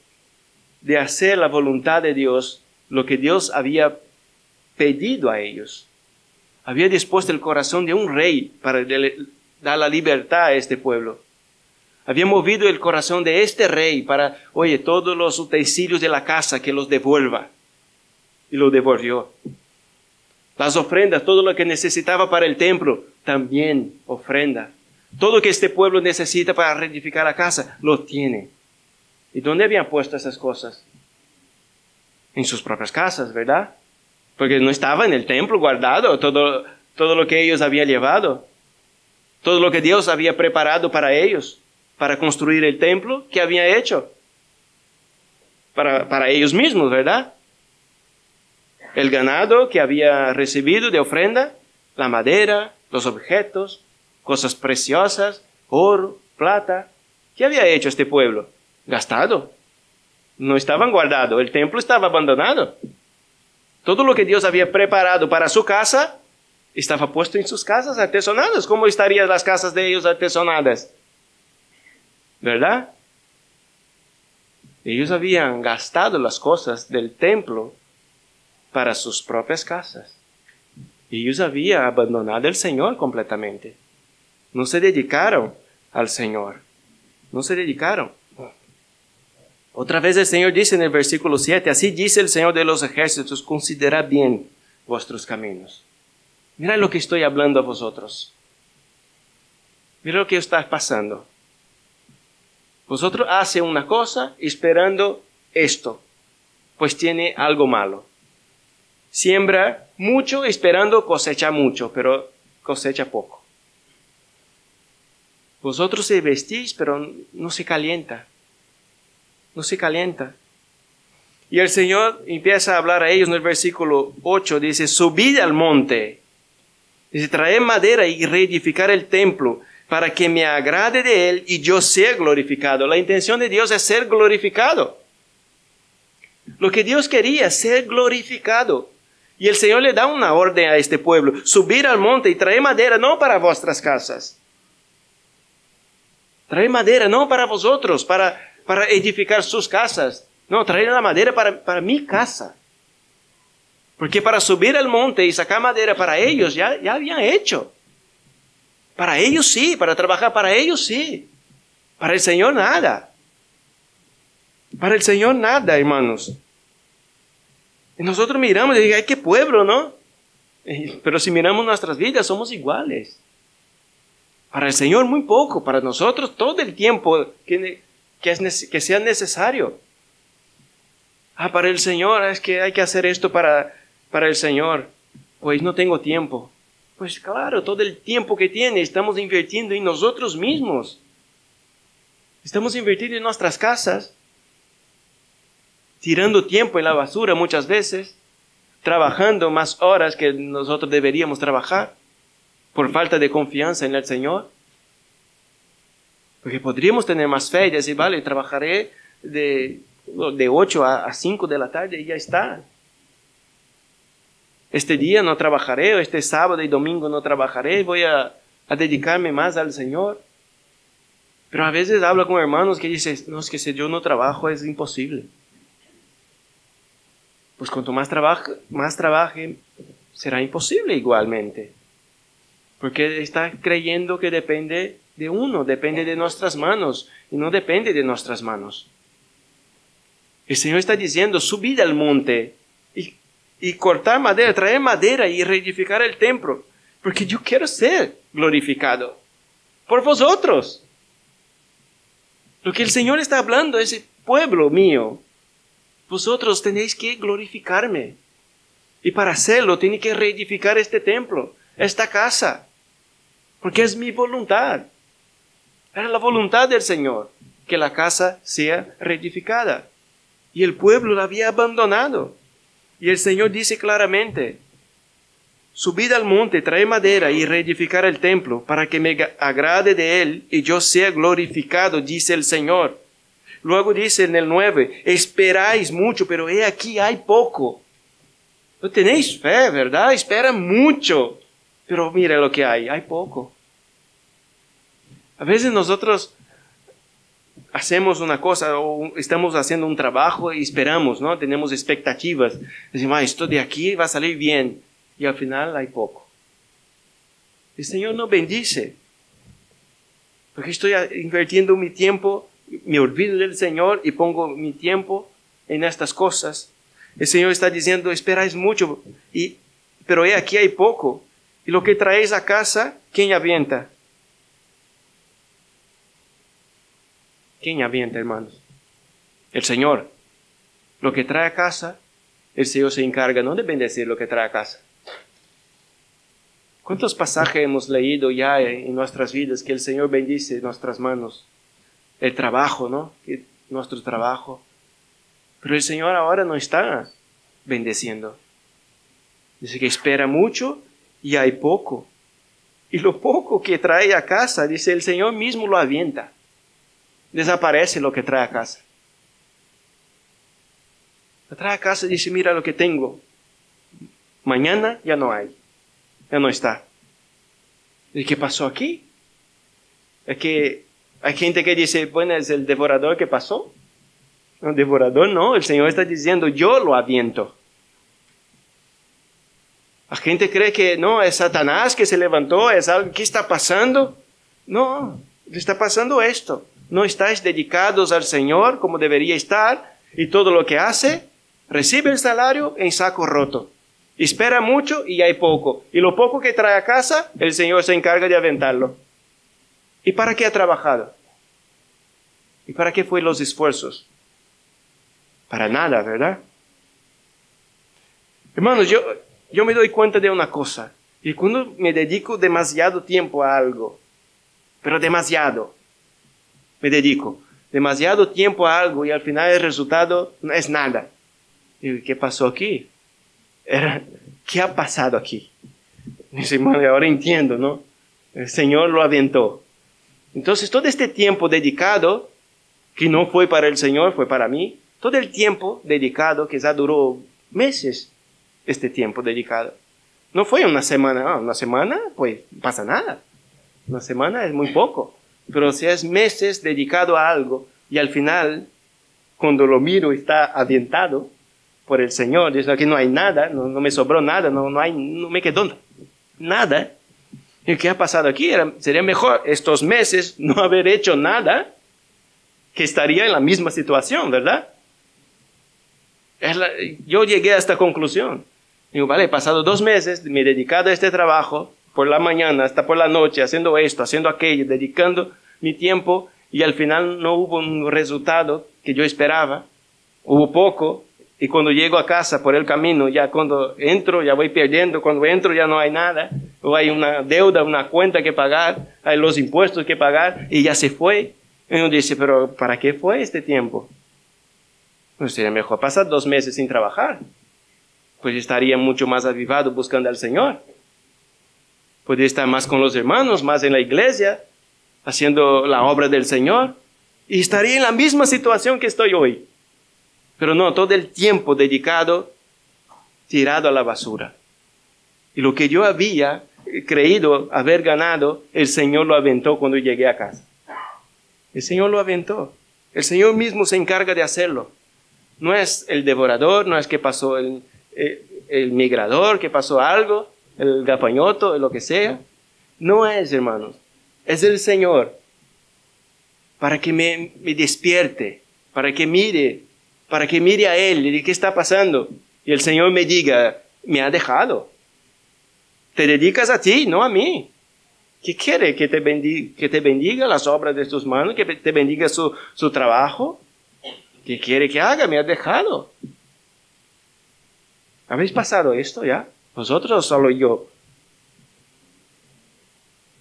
de hacer la voluntad de Dios, lo que Dios había pedido a ellos. Había dispuesto el corazón de un rey para dar la libertad a este pueblo. Había movido el corazón de este rey para, oye, todos los utensilios de la casa que los devuelva. Y lo devolvió. Las ofrendas, todo lo que necesitaba para el templo, también ofrenda. Todo lo que este pueblo necesita para reedificar la casa, lo tiene. ¿Y dónde habían puesto esas cosas? En sus propias casas, ¿verdad? Porque no estaba en el templo guardado todo, todo lo que ellos habían llevado. Todo lo que Dios había preparado para ellos, para construir el templo que había hecho. Para, para ellos mismos, ¿verdad? El ganado que había recibido de ofrenda, la madera, los objetos, cosas preciosas, oro, plata. ¿Qué había hecho este pueblo? Gastado. No estaban guardados, el templo estaba abandonado. Todo lo que Dios había preparado para su casa estaba puesto en sus casas artesonadas. ¿Cómo estarían las casas de ellos artesonadas? ¿Verdad? Ellos habían gastado las cosas del templo para sus propias casas. Ellos habían abandonado al Señor completamente. No se dedicaron al Señor. No se dedicaron. Otra vez el Señor dice en el versículo 7, así dice el Señor de los ejércitos, considera bien vuestros caminos. Mira lo que estoy hablando a vosotros. Mira lo que está pasando. Vosotros hace una cosa esperando esto, pues tiene algo malo. Siembra mucho esperando cosecha mucho, pero cosecha poco. Vosotros se vestís, pero no se calienta. No se calienta. Y el Señor empieza a hablar a ellos en el versículo 8, dice, subid al monte, dice, traed madera y reedificar el templo para que me agrade de él y yo sea glorificado. La intención de Dios es ser glorificado. Lo que Dios quería, ser glorificado. Y el Señor le da una orden a este pueblo, subir al monte y traer madera no para vuestras casas, Traer madera no para vosotros, para, para edificar sus casas. No, traer la madera para, para mi casa. Porque para subir al monte y sacar madera para ellos ya, ya habían hecho. Para ellos sí, para trabajar para ellos sí. Para el Señor nada. Para el Señor nada, hermanos. Y nosotros miramos y decimos, ay, qué pueblo, ¿no? Pero si miramos nuestras vidas, somos iguales. Para el Señor muy poco, para nosotros todo el tiempo que, es, que sea necesario. Ah, para el Señor es que hay que hacer esto para, para el Señor. Pues no tengo tiempo. Pues claro, todo el tiempo que tiene estamos invirtiendo en nosotros mismos. Estamos invirtiendo en nuestras casas, tirando tiempo en la basura muchas veces, trabajando más horas que nosotros deberíamos trabajar por falta de confianza en el Señor. Porque podríamos tener más fe y decir, vale, trabajaré de, de 8 a, 5 de la tarde y ya está. Este día no trabajaré, este sábado y domingo no trabajaré, voy a, a dedicarme más al Señor. Pero a veces hablo con hermanos que dicen, no, es que si yo no trabajo es imposible. Pues cuanto más trabaje, más trabaje, será imposible igualmente. Porque está creyendo que depende de uno, depende de nuestras manos y no depende de nuestras manos. El Señor está diciendo, subid al monte y, y cortar madera, traer madera y reedificar el templo, porque yo quiero ser glorificado por vosotros. Lo que el Señor está hablando es, pueblo mío, vosotros tenéis que glorificarme. Y para hacerlo, tiene que reedificar este templo, esta casa porque es mi voluntad. Era la voluntad del Señor que la casa sea reedificada. Y el pueblo la había abandonado. Y el Señor dice claramente, subid al monte, trae madera y reedificar el templo para que me agrade de él y yo sea glorificado, dice el Señor. Luego dice en el 9, esperáis mucho, pero he aquí hay poco. No tenéis fe, ¿verdad? Espera mucho. Pero mira lo que hay, hay poco. A veces nosotros hacemos una cosa o estamos haciendo un trabajo y esperamos, ¿no? Tenemos expectativas. Decimos, ah, esto de aquí va a salir bien. Y al final hay poco. El Señor no bendice. Porque estoy invirtiendo mi tiempo, me olvido del Señor y pongo mi tiempo en estas cosas. El Señor está diciendo, esperáis mucho, y, pero aquí hay poco. Y lo que traéis a casa, ¿quién avienta? ¿Quién avienta, hermanos? El Señor. Lo que trae a casa, el Señor se encarga no de bendecir lo que trae a casa. ¿Cuántos pasajes hemos leído ya en nuestras vidas que el Señor bendice nuestras manos? El trabajo, ¿no? nuestro trabajo. Pero el Señor ahora no está bendeciendo. Dice que espera mucho y hay poco. Y lo poco que trae a casa, dice el Señor mismo lo avienta desaparece lo que trae a casa. Trae a casa y dice, mira lo que tengo. Mañana ya no hay, ya no está. ¿Y qué pasó aquí? Es que hay gente que dice, bueno, es el devorador que pasó. El devorador no, el Señor está diciendo, yo lo aviento. La gente cree que no, es Satanás que se levantó, es algo, ¿qué está pasando? No, está pasando esto no estáis dedicados al Señor como debería estar y todo lo que hace, recibe el salario en saco roto. Espera mucho y hay poco. Y lo poco que trae a casa, el Señor se encarga de aventarlo. ¿Y para qué ha trabajado? ¿Y para qué fue los esfuerzos? Para nada, ¿verdad? Hermanos, yo, yo me doy cuenta de una cosa. Y cuando me dedico demasiado tiempo a algo, pero demasiado, me dedico demasiado tiempo a algo y al final el resultado no es nada. Y ¿qué pasó aquí? Era, ¿Qué ha pasado aquí? Dice, ahora entiendo, ¿no? El Señor lo aventó. Entonces, todo este tiempo dedicado, que no fue para el Señor, fue para mí, todo el tiempo dedicado, que ya duró meses, este tiempo dedicado. No fue una semana, ah, una semana, pues no pasa nada. Una semana es muy poco pero si es meses dedicado a algo y al final, cuando lo miro, está avientado por el Señor, dice que no hay nada, no, me sobró nada, no, no, hay, no me quedó nada. ¿Y qué ha pasado aquí? sería mejor estos meses no haber hecho nada, que estaría en la misma situación, ¿verdad? yo llegué a esta conclusión. Digo, vale, he pasado dos meses, me he dedicado a este trabajo, por la mañana hasta por la noche, haciendo esto, haciendo aquello, dedicando mi tiempo y al final no hubo un resultado que yo esperaba, hubo poco y cuando llego a casa por el camino, ya cuando entro ya voy perdiendo, cuando entro ya no hay nada, o hay una deuda, una cuenta que pagar, hay los impuestos que pagar y ya se fue. Y uno dice, pero ¿para qué fue este tiempo? Pues sería mejor pasar dos meses sin trabajar, pues estaría mucho más avivado buscando al Señor. Podría estar más con los hermanos, más en la iglesia, haciendo la obra del Señor y estaría en la misma situación que estoy hoy. Pero no, todo el tiempo dedicado, tirado a la basura. Y lo que yo había creído haber ganado, el Señor lo aventó cuando llegué a casa. El Señor lo aventó. El Señor mismo se encarga de hacerlo. No es el devorador, no es que pasó el, el, el migrador, que pasó algo, el gafañoto, lo que sea. No es, hermanos es el Señor para que me, despierte, para que mire, para que mire a Él y qué está pasando. Y el Señor me diga, me ha dejado. Te dedicas a ti, no a mí. ¿Qué quiere? ¿Que te bendiga, que te bendiga las obras de tus manos? ¿Que te bendiga su, su trabajo? ¿Qué quiere que haga? Me ha dejado. ¿Habéis pasado esto ya? ¿Vosotros solo yo?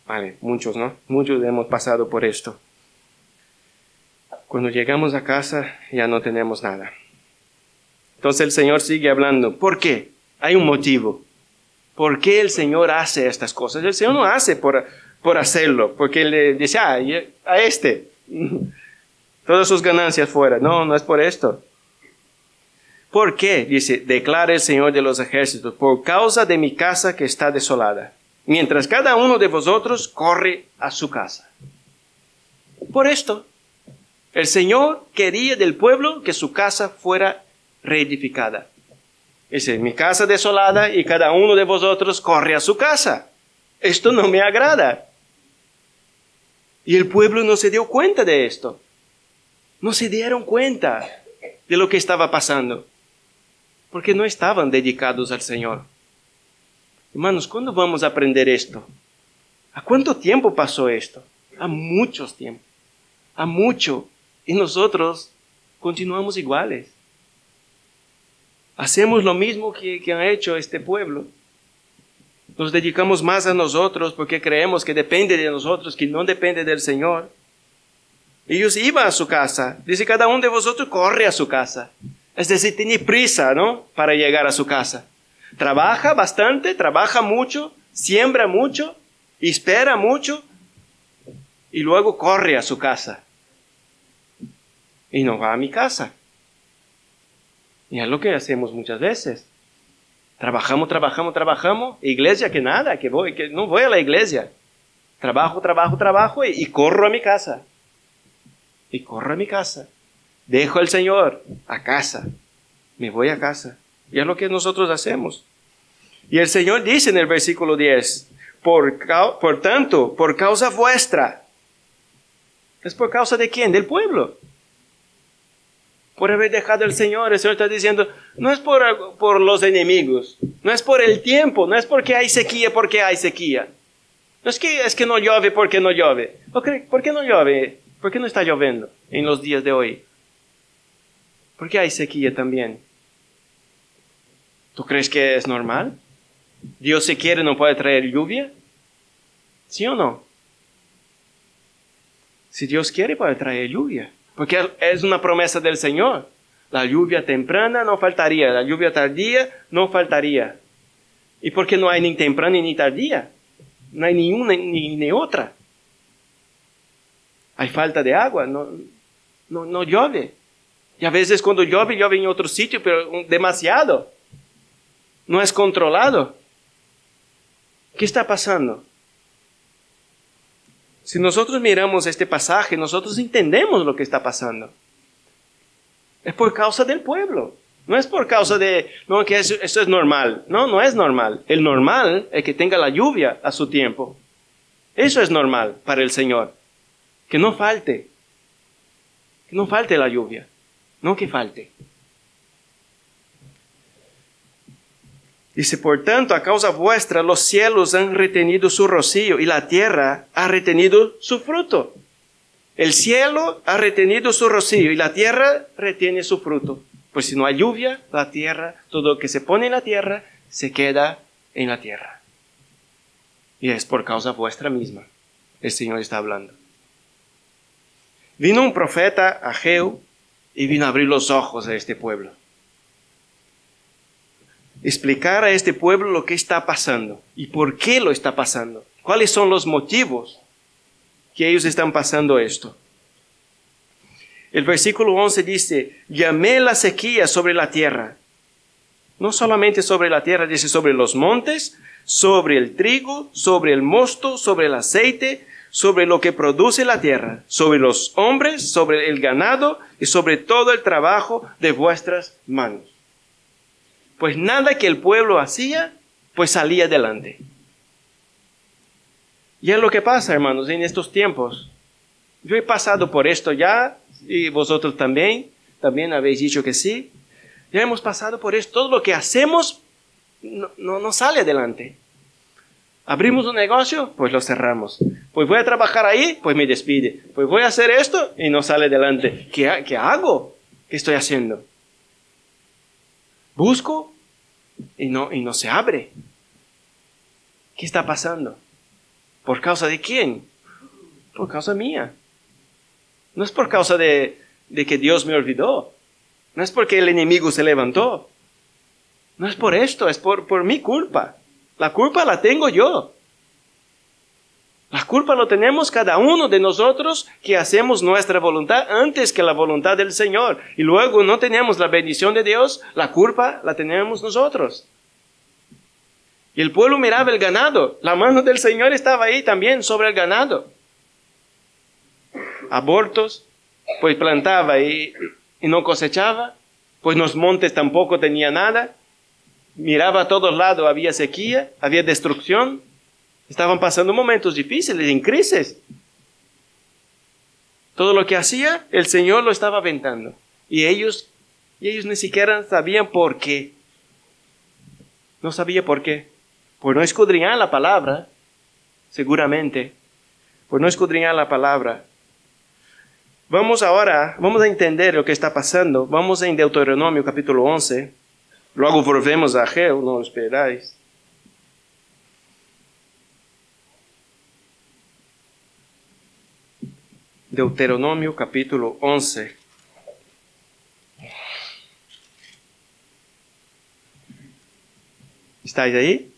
Vale, muchos, ¿no? Muchos hemos pasado por esto. Cuando llegamos a casa ya no tenemos nada. Entonces el Señor sigue hablando. ¿Por qué? Hay un motivo. ¿Por qué el Señor hace estas cosas? El Señor no hace por, por hacerlo, porque le dice, ah, a este, todas sus ganancias fuera. No, no es por esto. ¿Por qué? Dice, declara el Señor de los ejércitos, por causa de mi casa que está desolada mientras cada uno de vosotros corre a su casa. Por esto, El Señor quería del pueblo que su casa fuera reedificada. Dice, mi casa desolada y cada uno de vosotros corre a su casa. Esto no me agrada. Y el pueblo no se dio cuenta de esto. No se dieron cuenta de lo que estaba pasando. Porque no estaban dedicados al Señor. Hermanos, ¿cuándo vamos a aprender esto? ¿A cuánto tiempo pasó esto? A muchos tiempos. A mucho. Y nosotros continuamos iguales. Hacemos lo mismo que, que ha hecho este pueblo. Nos dedicamos más a nosotros porque creemos que depende de nosotros, que no depende del Señor. Ellos iban a su casa. Dice, cada uno de vosotros corre a su casa. Es decir, tiene prisa, ¿no? Para llegar a su casa. Trabaja bastante, trabaja mucho, siembra mucho, espera mucho y luego corre a su casa. Y no va a mi casa. Y es lo que hacemos muchas veces. Trabajamos, trabajamos, trabajamos. Iglesia que nada, que voy, que no voy a la iglesia. Trabajo, trabajo, trabajo y, corro a mi casa. Y corro a mi casa. Dejo al Señor a casa. Me voy a casa. Y es lo que nosotros hacemos. Y el Señor dice en el versículo 10, por, tanto, por causa vuestra. ¿Es por causa de quién? Del pueblo por haber dejado al Señor. El Señor está diciendo, no es por, por los enemigos, no es por el tiempo, no es porque hay sequía, porque hay sequía. No es que, es que no llueve porque no llueve. ¿Por qué no llueve? ¿Por qué no está lloviendo en los días de hoy? ¿Por qué hay sequía también? ¿Tú crees que es normal? ¿Dios si quiere no puede traer lluvia? ¿Sí o no? Si Dios quiere puede traer lluvia. Porque es una promesa del Señor. La lluvia temprana no faltaría, la lluvia tardía no faltaría. ¿Y por qué no hay ni temprana ni tardía? No hay ni una ni, otra. Hay falta de agua, no, no, no llueve. Y a veces cuando llueve, llueve en otro sitio, pero demasiado. No es controlado. ¿Qué está pasando? Si nosotros miramos este pasaje, nosotros entendemos lo que está pasando. Es por causa del pueblo. No es por causa de, no, que eso, es normal. No, no es normal. El normal es que tenga la lluvia a su tiempo. Eso es normal para el Señor. Que no falte. Que no falte la lluvia. No que falte. Dice, por tanto, a causa vuestra los cielos han retenido su rocío y la tierra ha retenido su fruto. El cielo ha retenido su rocío y la tierra retiene su fruto. Pues si no hay lluvia, la tierra, todo lo que se pone en la tierra, se queda en la tierra. Y es por causa vuestra misma. El Señor está hablando. Vino un profeta a y vino a abrir los ojos a este pueblo explicar a este pueblo lo que está pasando y por qué lo está pasando. ¿Cuáles son los motivos que ellos están pasando esto? El versículo 11 dice, llamé la sequía sobre la tierra. No solamente sobre la tierra, dice sobre los montes, sobre el trigo, sobre el mosto, sobre el aceite, sobre lo que produce la tierra, sobre los hombres, sobre el ganado y sobre todo el trabajo de vuestras manos pues nada que el pueblo hacía, pues salía adelante. Y es lo que pasa, hermanos, en estos tiempos. Yo he pasado por esto ya, y vosotros también, también habéis dicho que sí. Ya hemos pasado por esto. Todo lo que hacemos no, no, sale adelante. Abrimos un negocio, pues lo cerramos. Pues voy a trabajar ahí, pues me despide. Pues voy a hacer esto y no sale adelante. ¿Qué, qué hago? ¿Qué estoy haciendo? Busco y no, y no se abre. ¿Qué está pasando? ¿Por causa de quién? Por causa mía. No es por causa de, de que Dios me olvidó. No es porque el enemigo se levantó. No es por esto, es por, por mi culpa. La culpa la tengo yo. La culpa lo tenemos cada uno de nosotros que hacemos nuestra voluntad antes que la voluntad del Señor. Y luego no tenemos la bendición de Dios, la culpa la tenemos nosotros. Y el pueblo miraba el ganado. La mano del Señor estaba ahí también sobre el ganado. Abortos, pues plantaba y, y no cosechaba, pues los montes tampoco tenía nada, miraba a todos lados, había sequía, había destrucción, estaban pasando momentos difíciles, en crisis. Todo lo que hacía, el Señor lo estaba aventando. Y ellos, y ellos ni siquiera sabían por qué. No sabía por qué. Por no escudriñar la palabra, seguramente. Por no escudriñar la palabra. Vamos ahora, vamos a entender lo que está pasando. Vamos en Deuteronomio capítulo 11. Luego volvemos a Geo, no esperáis. Deuteronomio capítulo 11. ¿Estáis ahí?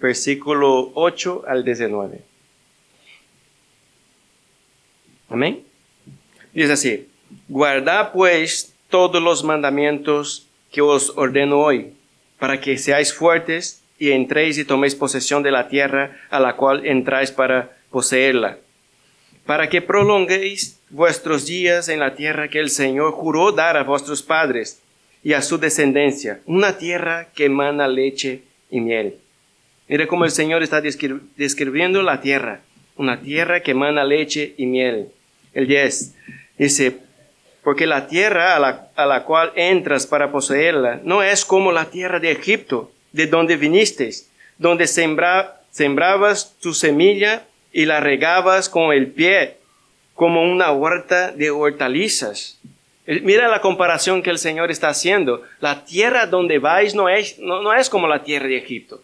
Versículo 8 al 19. Amén. Dice así, guardad pues todos los mandamientos que os ordeno hoy, para que seáis fuertes y entréis y toméis posesión de la tierra a la cual entráis para poseerla para que prolonguéis vuestros días en la tierra que el Señor juró dar a vuestros padres y a su descendencia, una tierra que emana leche y miel. Mire cómo el Señor está describiendo la tierra, una tierra que emana leche y miel. El 10 dice, porque la tierra a la, a la cual entras para poseerla no es como la tierra de Egipto, de donde vinisteis, donde sembra, sembrabas tu semilla y la regabas con el pie, como una huerta de hortalizas. Mira la comparación que el Señor está haciendo. La tierra donde vais no es, no, es como la tierra de Egipto.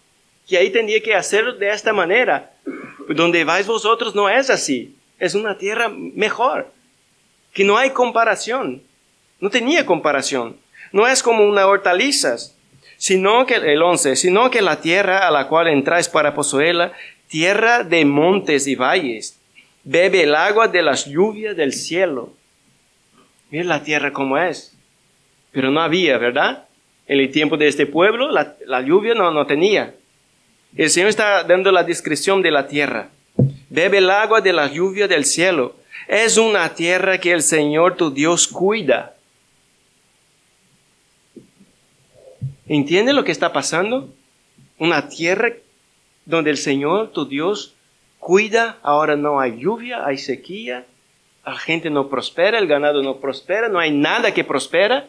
Que ahí tendría que hacer de esta manera. Donde vais vosotros no es así. Es una tierra mejor. Que no hay comparación. No tenía comparación. No es como una hortalizas, sino que el 11, sino que la tierra a la cual entráis para poseerla tierra de montes y valles, bebe el agua de las lluvias del cielo. Mira la tierra como es. Pero no había, ¿verdad? En el tiempo de este pueblo la, lluvia no, no tenía. El Señor está dando la descripción de la tierra. Bebe el agua de la lluvia del cielo. Es una tierra que el Señor tu Dios cuida. ¿Entiende lo que está pasando? Una tierra donde el Señor, tu Dios, cuida, ahora no hay lluvia, hay sequía, la gente no prospera, el ganado no prospera, no hay nada que prospera,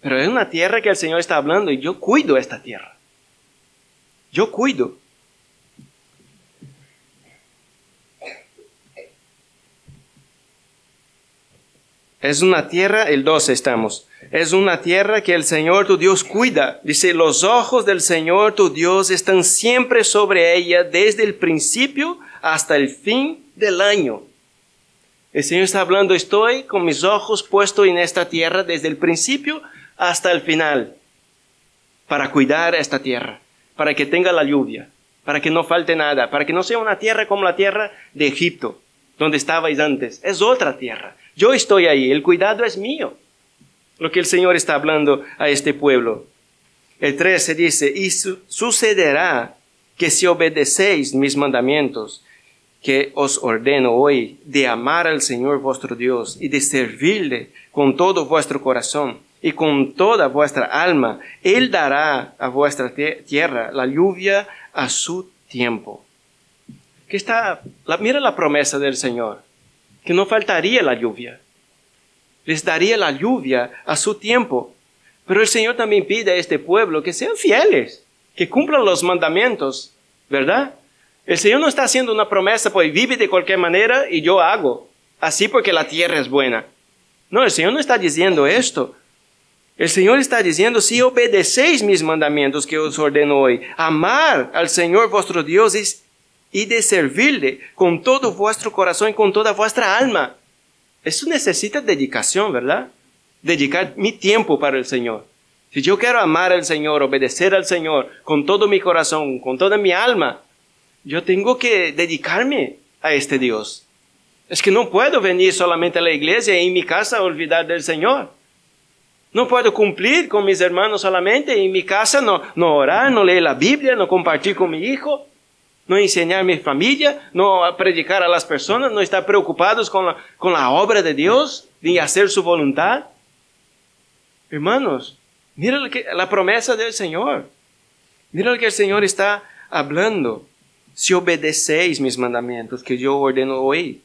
pero es una tierra que el Señor está hablando y yo cuido esta tierra. Yo cuido. Es una tierra, el 12 estamos, es una tierra que el Señor tu Dios cuida. Dice, los ojos del Señor tu Dios están siempre sobre ella desde el principio hasta el fin del año. El Señor está hablando, estoy con mis ojos puestos en esta tierra desde el principio hasta el final para cuidar esta tierra, para que tenga la lluvia, para que no falte nada, para que no sea una tierra como la tierra de Egipto, donde estabais antes. Es otra tierra. Yo estoy ahí, el cuidado es mío. Lo que el Señor está hablando a este pueblo. El 13 dice, y sucederá que si obedecéis mis mandamientos, que os ordeno hoy, de amar al Señor vuestro Dios y de servirle con todo vuestro corazón y con toda vuestra alma, Él dará a vuestra tierra la lluvia a su tiempo. Que está, mira la promesa del Señor que no faltaría la lluvia. Les daría la lluvia a su tiempo. Pero el Señor también pide a este pueblo que sean fieles, que cumplan los mandamientos, ¿verdad? El Señor no está haciendo una promesa, pues vive de cualquier manera y yo hago, así porque la tierra es buena. No, el Señor no está diciendo esto. El Señor está diciendo, si obedecéis mis mandamientos que os ordeno hoy, amar al Señor vuestro Dios es y de servirle con todo vuestro corazón y con toda vuestra alma. Eso necesita dedicación, ¿verdad? Dedicar mi tiempo para el Señor. Si yo quiero amar al Señor, obedecer al Señor con todo mi corazón, con toda mi alma, yo tengo que dedicarme a este Dios. Es que no puedo venir solamente a la iglesia y en mi casa olvidar del Señor. No puedo cumplir con mis hermanos solamente en mi casa no, no orar, no leer la Biblia, no compartir con mi hijo. No enseñar a mi familia, no predicar a las personas, no estar preocupados con la, con la obra de Dios, ni hacer su voluntad. Hermanos, mira la promesa del Señor. Mira lo que el Señor está hablando. Si obedecéis mis mandamientos que yo ordeno hoy,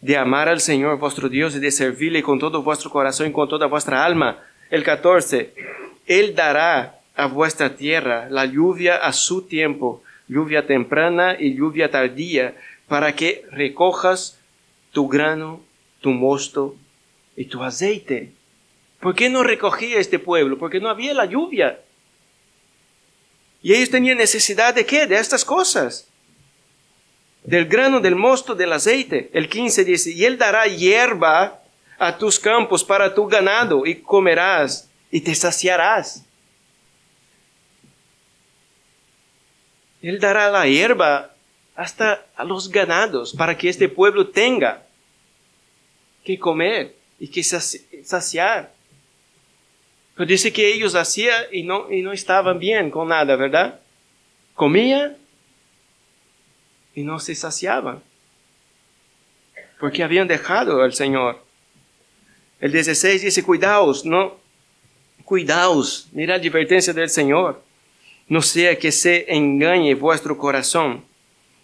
de amar al Señor vuestro Dios y de servirle con todo vuestro corazón y con toda vuestra alma. El 14. Él dará a vuestra tierra la lluvia a su tiempo, lluvia temprana y lluvia tardía, para que recojas tu grano, tu mosto y tu aceite. ¿Por qué no recogía este pueblo? Porque no había la lluvia. Y ellos tenían necesidad de qué? De estas cosas. Del grano, del mosto, del aceite. El 15 dice, y él dará hierba a tus campos para tu ganado y comerás y te saciarás. Él dará la hierba hasta a los ganados para que este pueblo tenga que comer y que saciar. Pero dice que ellos hacían y no, y no estaban bien con nada, ¿verdad? Comía y no se saciaban. Porque habían dejado al Señor. El 16 dice, cuidaos, no, cuidaos, mira la advertencia del Señor. No sea que se engañe vuestro corazón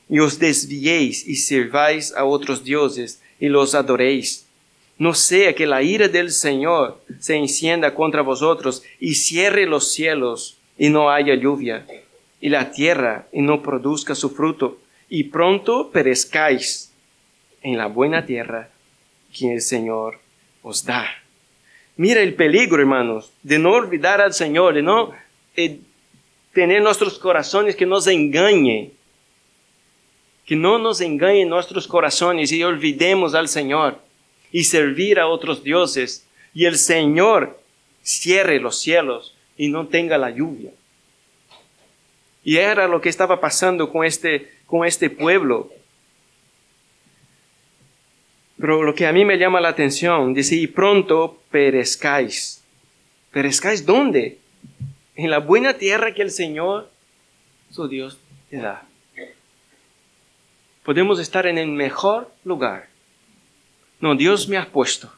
y os desviéis y sirváis a otros dioses y los adoréis no sea que la ira del Señor se encienda contra vosotros y cierre los cielos y no haya lluvia, y la tierra y no produzca su fruto, y pronto perezcáis en la buena tierra que el Señor os da. Mira el peligro, hermanos, de no olvidar al Señor, de no eh, tener nuestros corazones que nos engañe, que no nos engañen nuestros corazones y olvidemos al Señor y servir a otros dioses y el Señor cierre los cielos y no tenga la lluvia. Y era lo que estaba pasando con este, con este pueblo. Pero lo que a mí me llama la atención, dice, y pronto perezcáis. ¿Perezcáis dónde? En la buena tierra que el Señor, su Dios, te da. Podemos estar en el mejor lugar no, Dios me ha puesto.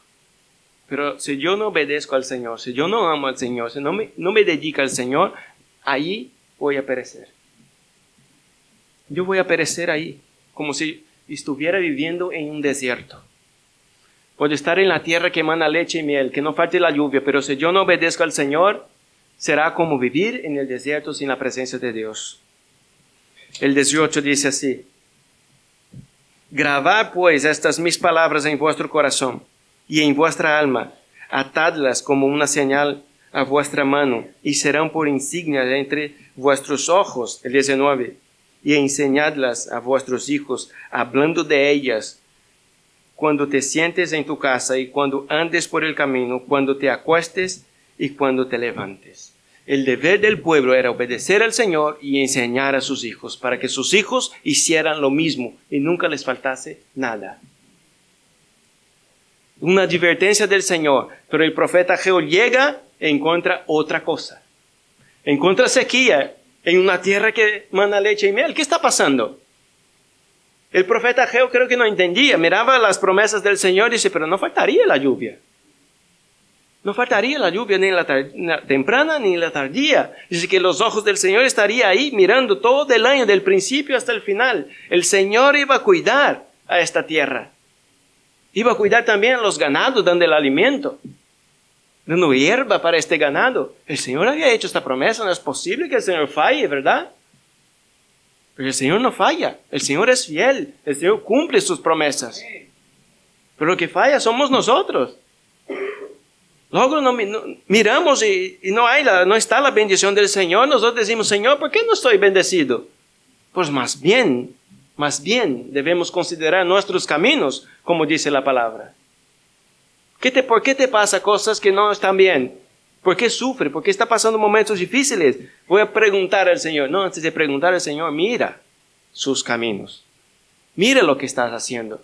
Pero si yo no obedezco al Señor, si yo no amo al Señor, si no me, no me dedico al Señor, ahí voy a perecer. Yo voy a perecer ahí, como si estuviera viviendo en un desierto. Puedo estar en la tierra que emana leche y miel, que no falte la lluvia, pero si yo no obedezco al Señor, será como vivir en el desierto sin la presencia de Dios. El 18 dice así, Grabad pues estas mis palabras en vuestro corazón y en vuestra alma, atadlas como una señal a vuestra mano y serán por insignia entre vuestros ojos. El 19. Y enseñadlas a vuestros hijos, hablando de ellas cuando te sientes en tu casa y cuando andes por el camino, cuando te acuestes y cuando te levantes. El deber del pueblo era obedecer al Señor y enseñar a sus hijos para que sus hijos hicieran lo mismo y nunca les faltase nada. Una advertencia del Señor, pero el profeta Geo llega e encuentra otra cosa. Encuentra sequía en una tierra que manda leche y miel. ¿Qué está pasando? El profeta Geo creo que no entendía, miraba las promesas del Señor y dice, pero no faltaría la lluvia. No faltaría la lluvia ni la, temprana ni la tardía. Dice que los ojos del Señor estarían ahí mirando todo el año, del principio hasta el final. El Señor iba a cuidar a esta tierra. Iba a cuidar también a los ganados, dando el alimento, dando hierba para este ganado. El Señor había hecho esta promesa, no es posible que el Señor falle, ¿verdad? Pero el Señor no falla, el Señor es fiel, el Señor cumple sus promesas. Pero lo que falla somos nosotros. Luego no, miramos y, no, hay la, no está la bendición del Señor. Nosotros decimos, Señor, ¿por qué no estoy bendecido? Pues más bien, más bien debemos considerar nuestros caminos, como dice la palabra. ¿Qué te, ¿Por qué te pasa cosas que no están bien? ¿Por qué sufre? ¿Por qué está pasando momentos difíciles? Voy a preguntar al Señor. No, antes de preguntar al Señor, mira sus caminos. Mira lo que estás haciendo.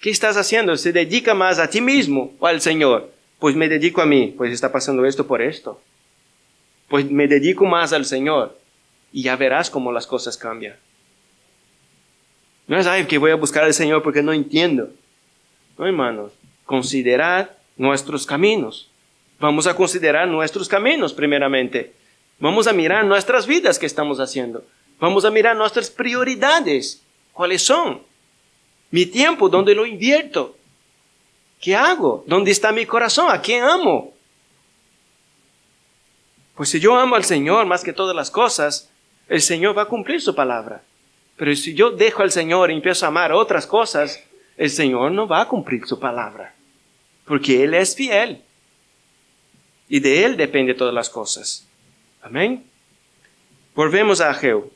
¿Qué estás haciendo? ¿Se dedica más a ti mismo o al Señor? Pues me dedico a mí, pues está pasando esto por esto. Pues me dedico más al Señor. y ya verás cómo las cosas cambian. No es, que voy a buscar al Señor porque no entiendo. No, hermanos, considerad nuestros caminos. Vamos a considerar nuestros caminos primeramente. Vamos a mirar nuestras vidas que estamos haciendo. Vamos a mirar nuestras prioridades. ¿Cuáles son? Mi tiempo, ¿dónde lo invierto? ¿Qué hago? ¿Dónde está mi corazón? ¿A quién amo? Pues si yo amo al Señor más que todas las cosas, el Señor va a cumplir su palabra. Pero si yo dejo al Señor y empiezo a amar otras cosas, el Señor no va a cumplir su palabra. Porque Él es fiel. Y de Él depende todas las cosas. Amén. Volvemos a Ageo.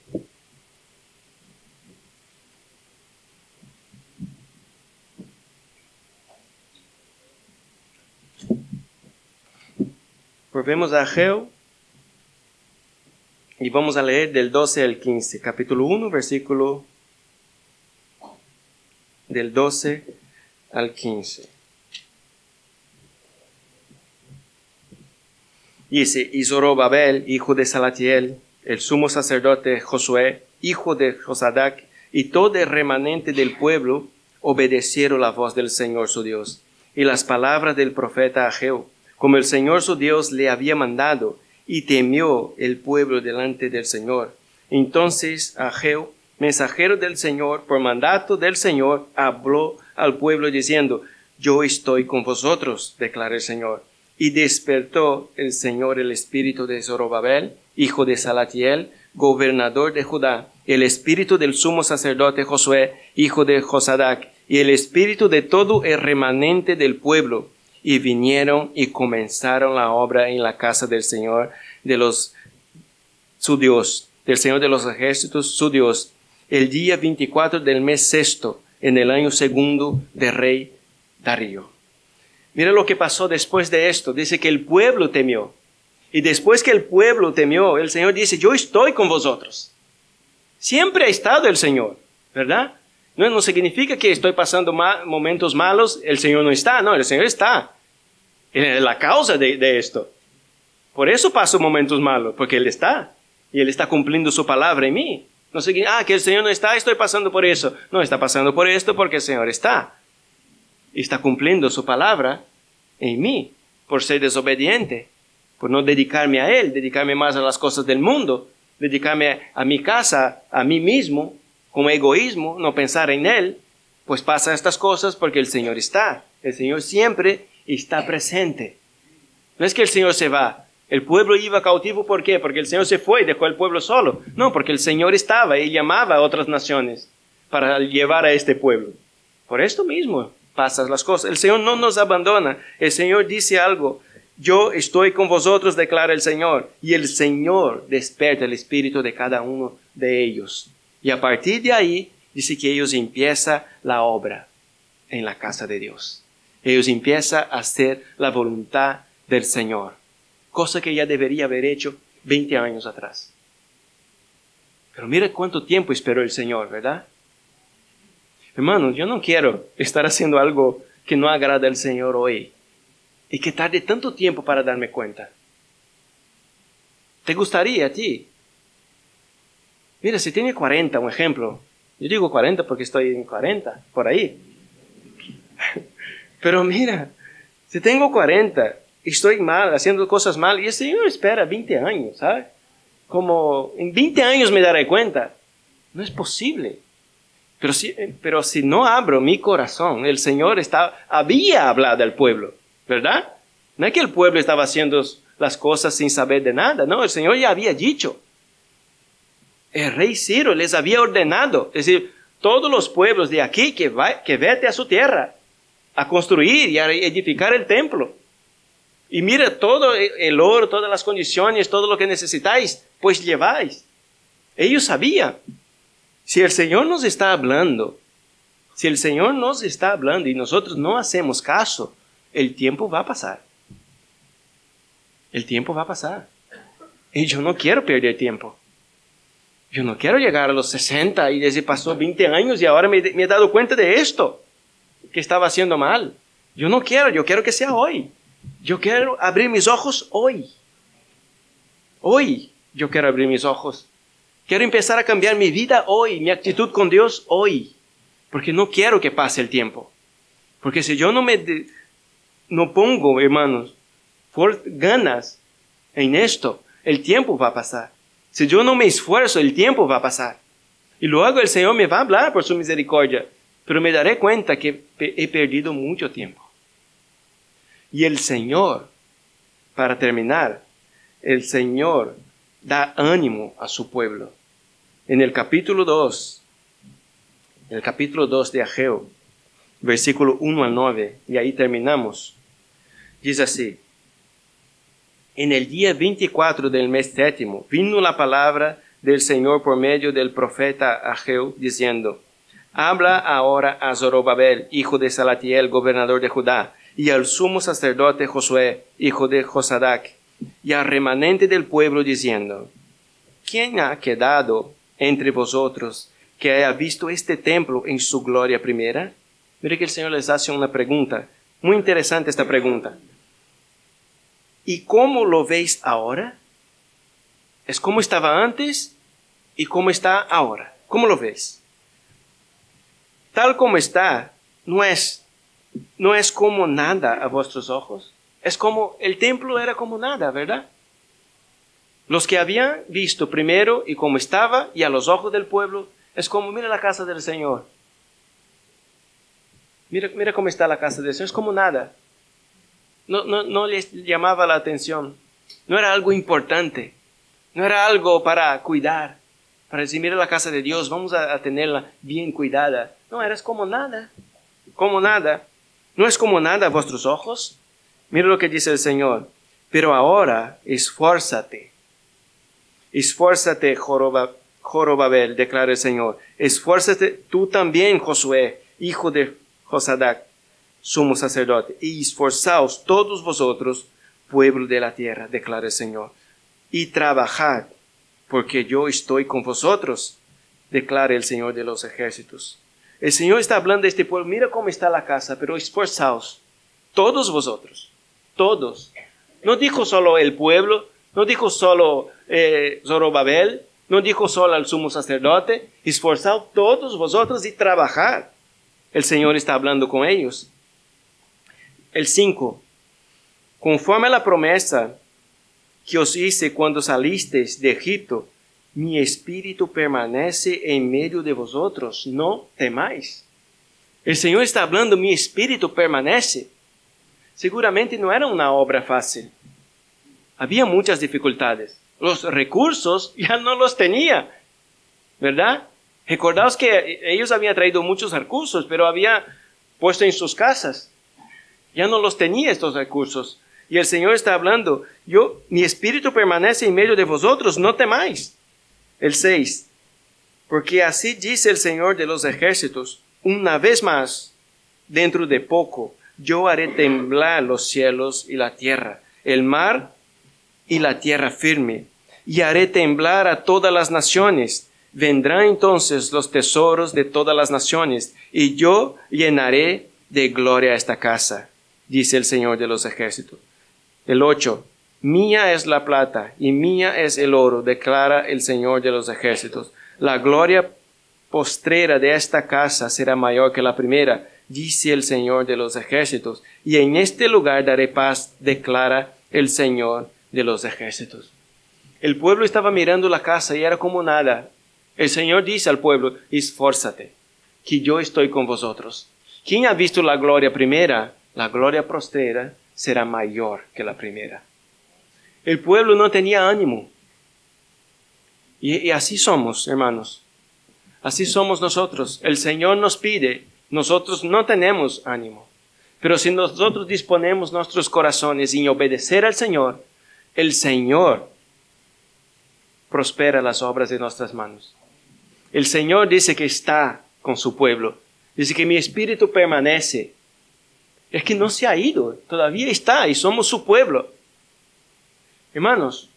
Volvemos a Ageo y vamos a leer del 12 al 15, capítulo 1, versículo del 12 al 15. Dice, y Zorobabel, hijo de Salatiel, el sumo sacerdote Josué, hijo de Josadac, y todo el remanente del pueblo obedecieron la voz del Señor su Dios, y las palabras del profeta Ageo, como el Señor su Dios le había mandado, y temió el pueblo delante del Señor. Entonces Ageo, mensajero del Señor, por mandato del Señor, habló al pueblo diciendo, Yo estoy con vosotros, declara el Señor. Y despertó el Señor el espíritu de Zorobabel, hijo de Salatiel, gobernador de Judá, el espíritu del sumo sacerdote Josué, hijo de Josadac, y el espíritu de todo el remanente del pueblo, y vinieron y comenzaron la obra en la casa del Señor de los su Dios, del Señor de los ejércitos, su Dios, el día 24 del mes sexto, en el año segundo de rey Darío. Mira lo que pasó después de esto. Dice que el pueblo temió. Y después que el pueblo temió, el Señor dice, yo estoy con vosotros. Siempre ha estado el Señor, ¿verdad? No, no significa que estoy pasando momentos malos, el Señor no está, no, el Señor está la causa de, esto. Por eso paso momentos malos, porque Él está. Y Él está cumpliendo su palabra en mí. No sé, ah, que el Señor no está, estoy pasando por eso. No, está pasando por esto porque el Señor está. Y está cumpliendo su palabra en mí, por ser desobediente, por no dedicarme a Él, dedicarme más a las cosas del mundo, dedicarme a mi casa, a mí mismo, con egoísmo, no pensar en Él, pues pasa estas cosas porque el Señor está. El Señor siempre está presente. No es que el Señor se va. El pueblo iba cautivo, ¿por qué? Porque el Señor se fue y dejó al pueblo solo. No, porque el Señor estaba y llamaba a otras naciones para llevar a este pueblo. Por esto mismo pasan las cosas. El Señor no nos abandona. El Señor dice algo. Yo estoy con vosotros, declara el Señor. Y el Señor despierta el espíritu de cada uno de ellos. Y a partir de ahí dice que ellos empiezan la obra en la casa de Dios ellos empiezan a hacer la voluntad del Señor, cosa que ya debería haber hecho 20 años atrás. Pero mira cuánto tiempo esperó el Señor, ¿verdad? Hermanos, yo no quiero estar haciendo algo que no agrada al Señor hoy y que tarde tanto tiempo para darme cuenta. ¿Te gustaría a ti? Mira, si tiene 40, un ejemplo. Yo digo 40 porque estoy en 40, por ahí. Pero mira, si tengo 40 y estoy mal, haciendo cosas mal, y el Señor espera 20 años, ¿sabes? Como en 20 años me daré cuenta. No es posible. Pero si, pero si no abro mi corazón, el Señor estaba, había hablado al pueblo, ¿verdad? No es que el pueblo estaba haciendo las cosas sin saber de nada, no, el Señor ya había dicho. El rey Ciro les había ordenado, es decir, todos los pueblos de aquí que vete a su tierra a construir y a edificar el templo. Y mira todo el oro, todas las condiciones, todo lo que necesitáis, pues lleváis. Ellos sabían. Si el Señor nos está hablando, si el Señor nos está hablando y nosotros no hacemos caso, el tiempo va a pasar. El tiempo va a pasar. Y yo no quiero perder tiempo. Yo no quiero llegar a los 60 y decir, pasó 20 años y ahora me, me he dado cuenta de esto que estaba haciendo mal. Yo no quiero, yo quiero que sea hoy. Yo quiero abrir mis ojos hoy. Hoy yo quiero abrir mis ojos Quiero empezar a cambiar mi vida hoy, mi actitud con Dios hoy, porque no quiero que pase el tiempo. Porque si yo no me no pongo, hermanos, por ganas en esto, el tiempo va a pasar. Si yo no me esfuerzo, el tiempo va a pasar. Y luego el Señor me va a hablar por su misericordia, pero me daré cuenta que he perdido mucho tiempo. Y el Señor, para terminar, el Señor da ánimo a su pueblo. En el capítulo 2, el capítulo 2 de Ageo, versículo 1 al 9, y ahí terminamos, dice así, en el día 24 del mes séptimo vino la palabra del Señor por medio del profeta Ageo, diciendo, Habla ahora a Zorobabel, hijo de Salatiel, gobernador de Judá, y al sumo sacerdote Josué, hijo de Josadac, y al remanente del pueblo, diciendo, ¿quién ha quedado entre vosotros que haya visto este templo en su gloria primera? Mire que el Señor les hace una pregunta, muy interesante esta pregunta. ¿Y cómo lo veis ahora? Es como estaba antes y cómo está ahora. ¿Cómo lo ves? Tal como está, no es, no es como nada a vuestros ojos. Es como el templo era como nada, ¿verdad? Los que habían visto primero y cómo estaba y a los ojos del pueblo, es como, mira la casa del Señor. Mira, mira cómo está la casa del Señor, es como nada. No, no, no les llamaba la atención. No era algo importante. No era algo para cuidar. Para decir, mira la casa de Dios, vamos a, tenerla bien cuidada. No, eres como nada. Como nada. No es como nada a vuestros ojos. Mira lo que dice el Señor. Pero ahora esfuérzate. Esfuérzate, Jorobabel, declara el Señor. Esfuérzate tú también, Josué, hijo de Josadac, sumo sacerdote. Y esforzaos todos vosotros, pueblo de la tierra, declara el Señor. Y trabajad, porque yo estoy con vosotros, declara el Señor de los ejércitos. El Señor está hablando de este pueblo, mira cómo está la casa, pero esforzaos, todos vosotros, todos. No dijo solo el pueblo, no dijo solo eh, Zorobabel, no dijo solo al sumo sacerdote, esforzaos todos vosotros y trabajad. El Señor está hablando con ellos. El 5. Conforme a la promesa que os hice cuando salisteis de Egipto, mi espíritu permanece en medio de vosotros, no temáis. El Señor está hablando, mi espíritu permanece. Seguramente no era una obra fácil. Había muchas dificultades. Los recursos ya no los tenía, ¿verdad? Recordaos que ellos habían traído muchos recursos, pero había puesto en sus casas. Ya no los tenía estos recursos. Y el Señor está hablando, yo, mi espíritu permanece en medio de vosotros, no temáis. El 6. Porque así dice el Señor de los ejércitos, una vez más, dentro de poco, yo haré temblar los cielos y la tierra, el mar y la tierra firme, y haré temblar a todas las naciones. Vendrán entonces los tesoros de todas las naciones, y yo llenaré de gloria esta casa, dice el Señor de los ejércitos. El 8. Mía es la plata y mía es el oro, declara el Señor de los ejércitos. La gloria postrera de esta casa será mayor que la primera, dice el Señor de los ejércitos. Y en este lugar daré paz, declara el Señor de los ejércitos. El pueblo estaba mirando la casa y era como nada. El Señor dice al pueblo, esfórzate, que yo estoy con vosotros. ¿Quién ha visto la gloria primera? La gloria postrera será mayor que la primera. El pueblo no tenía ánimo. Y, así somos, hermanos. Así somos nosotros. El Señor nos pide, nosotros no tenemos ánimo. Pero si nosotros disponemos nuestros corazones en obedecer al Señor, el Señor prospera las obras de nuestras manos. El Señor dice que está con su pueblo. Dice que mi espíritu permanece es que no se ha ido, todavía está y somos su pueblo. Hermanos,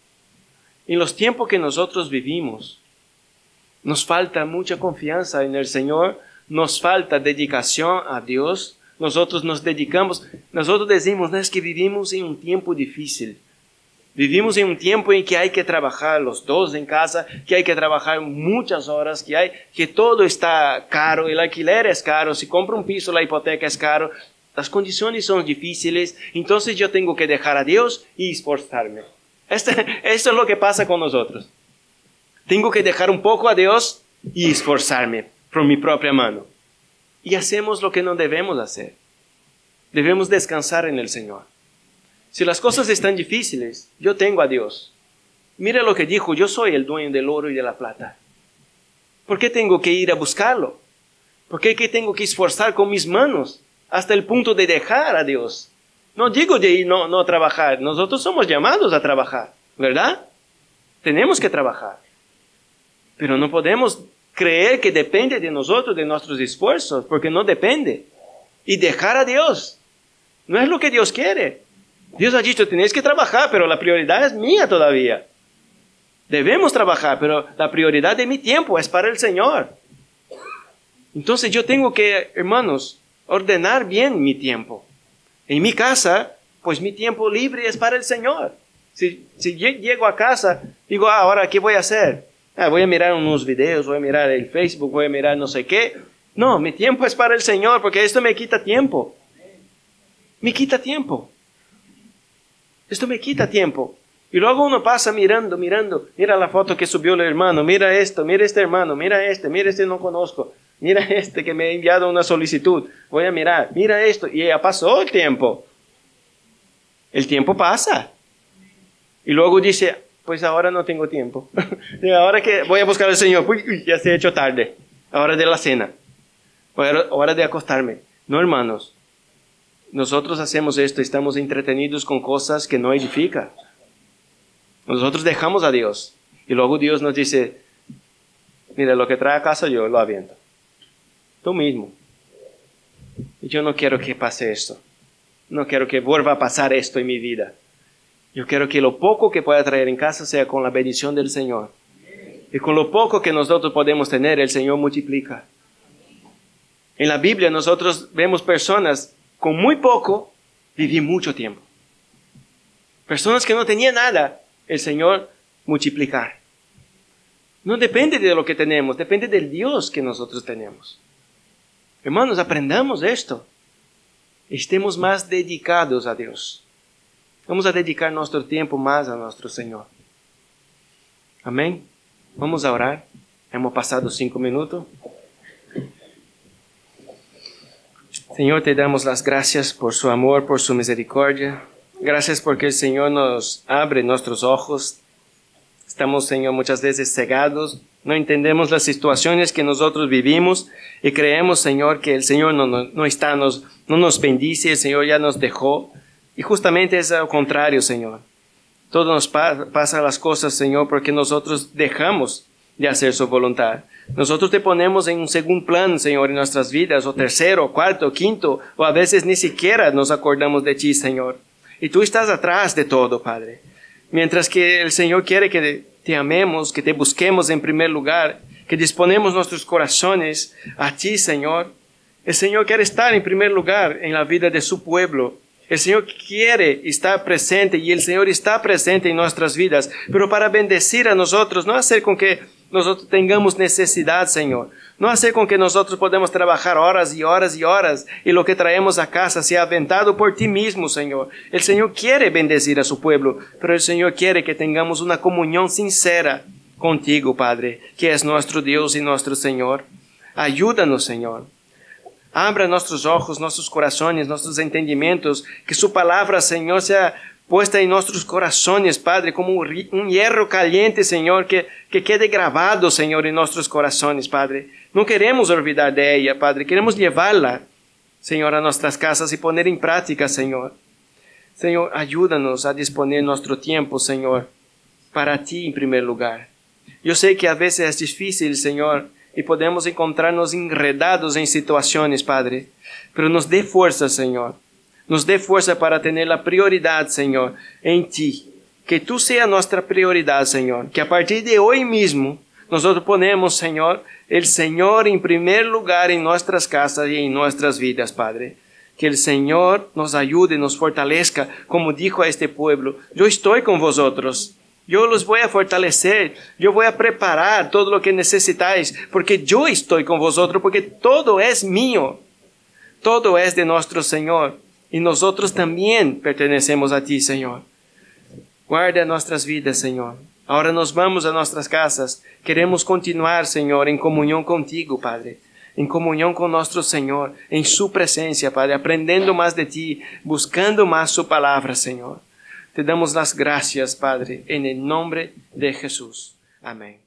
en los tiempos que nosotros vivimos, nos falta mucha confianza en el Señor, nos falta dedicación a Dios, nosotros nos dedicamos, nosotros decimos, no es que vivimos en un tiempo difícil. Vivimos en un tiempo en que hay que trabajar los dos en casa, que hay que trabajar muchas horas, que hay que todo está caro, el alquiler es caro, si compro un piso la hipoteca es caro, las condiciones son difíciles, entonces yo tengo que dejar a Dios y esforzarme. Este, esto es lo que pasa con nosotros. Tengo que dejar un poco a Dios y esforzarme por mi propia mano. Y hacemos lo que no debemos hacer. Debemos descansar en el Señor. Si las cosas están difíciles, yo tengo a Dios. Mira lo que dijo, yo soy el dueño del oro y de la plata. ¿Por qué tengo que ir a buscarlo? ¿Por qué tengo que esforzar con mis manos hasta el punto de dejar a Dios? No digo de ir no, no trabajar, nosotros somos llamados a trabajar, ¿verdad? Tenemos que trabajar. Pero no podemos creer que depende de nosotros, de nuestros esfuerzos, porque no depende. Y dejar a Dios. No es lo que Dios quiere. Dios ha dicho, tenéis que trabajar, pero la prioridad es mía todavía. Debemos trabajar, pero la prioridad de mi tiempo es para el Señor. Entonces yo tengo que, hermanos, ordenar bien mi tiempo. En mi casa, pues mi tiempo libre es para el Señor. Si, si llego a casa, digo, ah, ahora, ¿qué voy a hacer? Ah, voy a mirar unos videos, voy a mirar el Facebook, voy a mirar no sé qué. No, mi tiempo es para el Señor, porque esto me quita tiempo. Me quita tiempo. Esto me quita tiempo. Y luego uno pasa mirando, mirando, mira la foto que subió el hermano, mira esto, mira este hermano, mira este, mira este no conozco, mira este que me ha enviado una solicitud, voy a mirar, mira esto, y ya pasó el tiempo. El tiempo pasa. Y luego dice, pues ahora no tengo tiempo. ahora que voy a buscar al Señor, ya se ha hecho tarde, ahora de la cena, hora de acostarme. No, hermanos, nosotros hacemos esto, estamos entretenidos con cosas que no edifican. Nosotros dejamos a Dios y luego Dios nos dice, mira, lo que trae a casa yo lo aviento. Tú mismo. Yo no quiero que pase esto. No quiero que vuelva a pasar esto en mi vida. Yo quiero que lo poco que pueda traer en casa sea con la bendición del Señor. Y con lo poco que nosotros podemos tener, el Señor multiplica. En la Biblia nosotros vemos personas con muy poco viví mucho tiempo. Personas que no tenían nada, el Señor multiplicar. No depende de lo que tenemos, depende del Dios que nosotros tenemos. Hermanos, aprendamos esto. Estemos más dedicados a Dios. Vamos a dedicar nuestro tiempo más a nuestro Señor. Amén. Vamos a orar. Hemos pasado cinco minutos. Señor, te damos las gracias por su amor, por su misericordia. Gracias porque el Señor nos abre nuestros ojos. Estamos, Señor, muchas veces cegados. No entendemos las situaciones que nosotros vivimos y creemos, Señor, que el Señor no, no, está, nos, no nos bendice, el Señor ya nos dejó. Y justamente es al contrario, Señor. Todo nos pasa las cosas, Señor, porque nosotros dejamos de hacer su voluntad. Nosotros te ponemos en un segundo plan, Señor, en nuestras vidas, o tercero, cuarto, quinto, o a veces ni siquiera nos acordamos de ti, Señor. Y tú estás atrás de todo, Padre. Mientras que el Señor quiere que te amemos, que te busquemos en primer lugar, que disponemos nuestros corazones a ti, Señor. El Señor quiere estar en primer lugar en la vida de su pueblo. El Señor quiere estar presente y el Señor está presente en nuestras vidas, pero para bendecir a nosotros, no hacer con que nosotros tengamos necesidad, Señor. No hacer con que nosotros podamos trabajar horas y horas y horas y lo que traemos a casa sea aventado por ti mismo, Señor. El Señor quiere bendecir a su pueblo, pero el Señor quiere que tengamos una comunión sincera contigo, Padre, que es nuestro Dios y nuestro Señor. Ayúdanos, Señor. Abra nuestros ojos, nuestros corazones, nuestros entendimientos, que su palabra, Señor, sea puesta en nuestros corazones, Padre, como un hierro caliente, Señor, que, que quede grabado, Señor, en nuestros corazones, Padre. No queremos olvidar de ella, Padre, queremos llevarla, Señor, a nuestras casas y poner en práctica, Señor. Señor, ayúdanos a disponer nuestro tiempo, Señor, para ti en primer lugar. Yo sé que a veces es difícil, Señor, y podemos encontrarnos enredados en situaciones, Padre, pero nos dé fuerza, Señor nos dé fuerza para tener la prioridad, Señor, en ti. Que tú seas nuestra prioridad, Señor. Que a partir de hoy mismo nosotros ponemos, Señor, el Señor en primer lugar en nuestras casas y en nuestras vidas, Padre. Que el Señor nos ayude, nos fortalezca, como dijo a este pueblo, yo estoy con vosotros. Yo los voy a fortalecer, yo voy a preparar todo lo que necesitáis, porque yo estoy con vosotros, porque todo es mío, todo es de nuestro Señor, y nosotros también pertenecemos a ti, Señor. Guarda nuestras vidas, Señor. Ahora nos vamos a nuestras casas. Queremos continuar, Señor, en comunión contigo, Padre en comunión con nuestro Señor, en su presencia, Padre, aprendiendo más de ti, buscando más su palabra, Señor. Te damos las gracias, Padre, en el nombre de Jesús. Amén.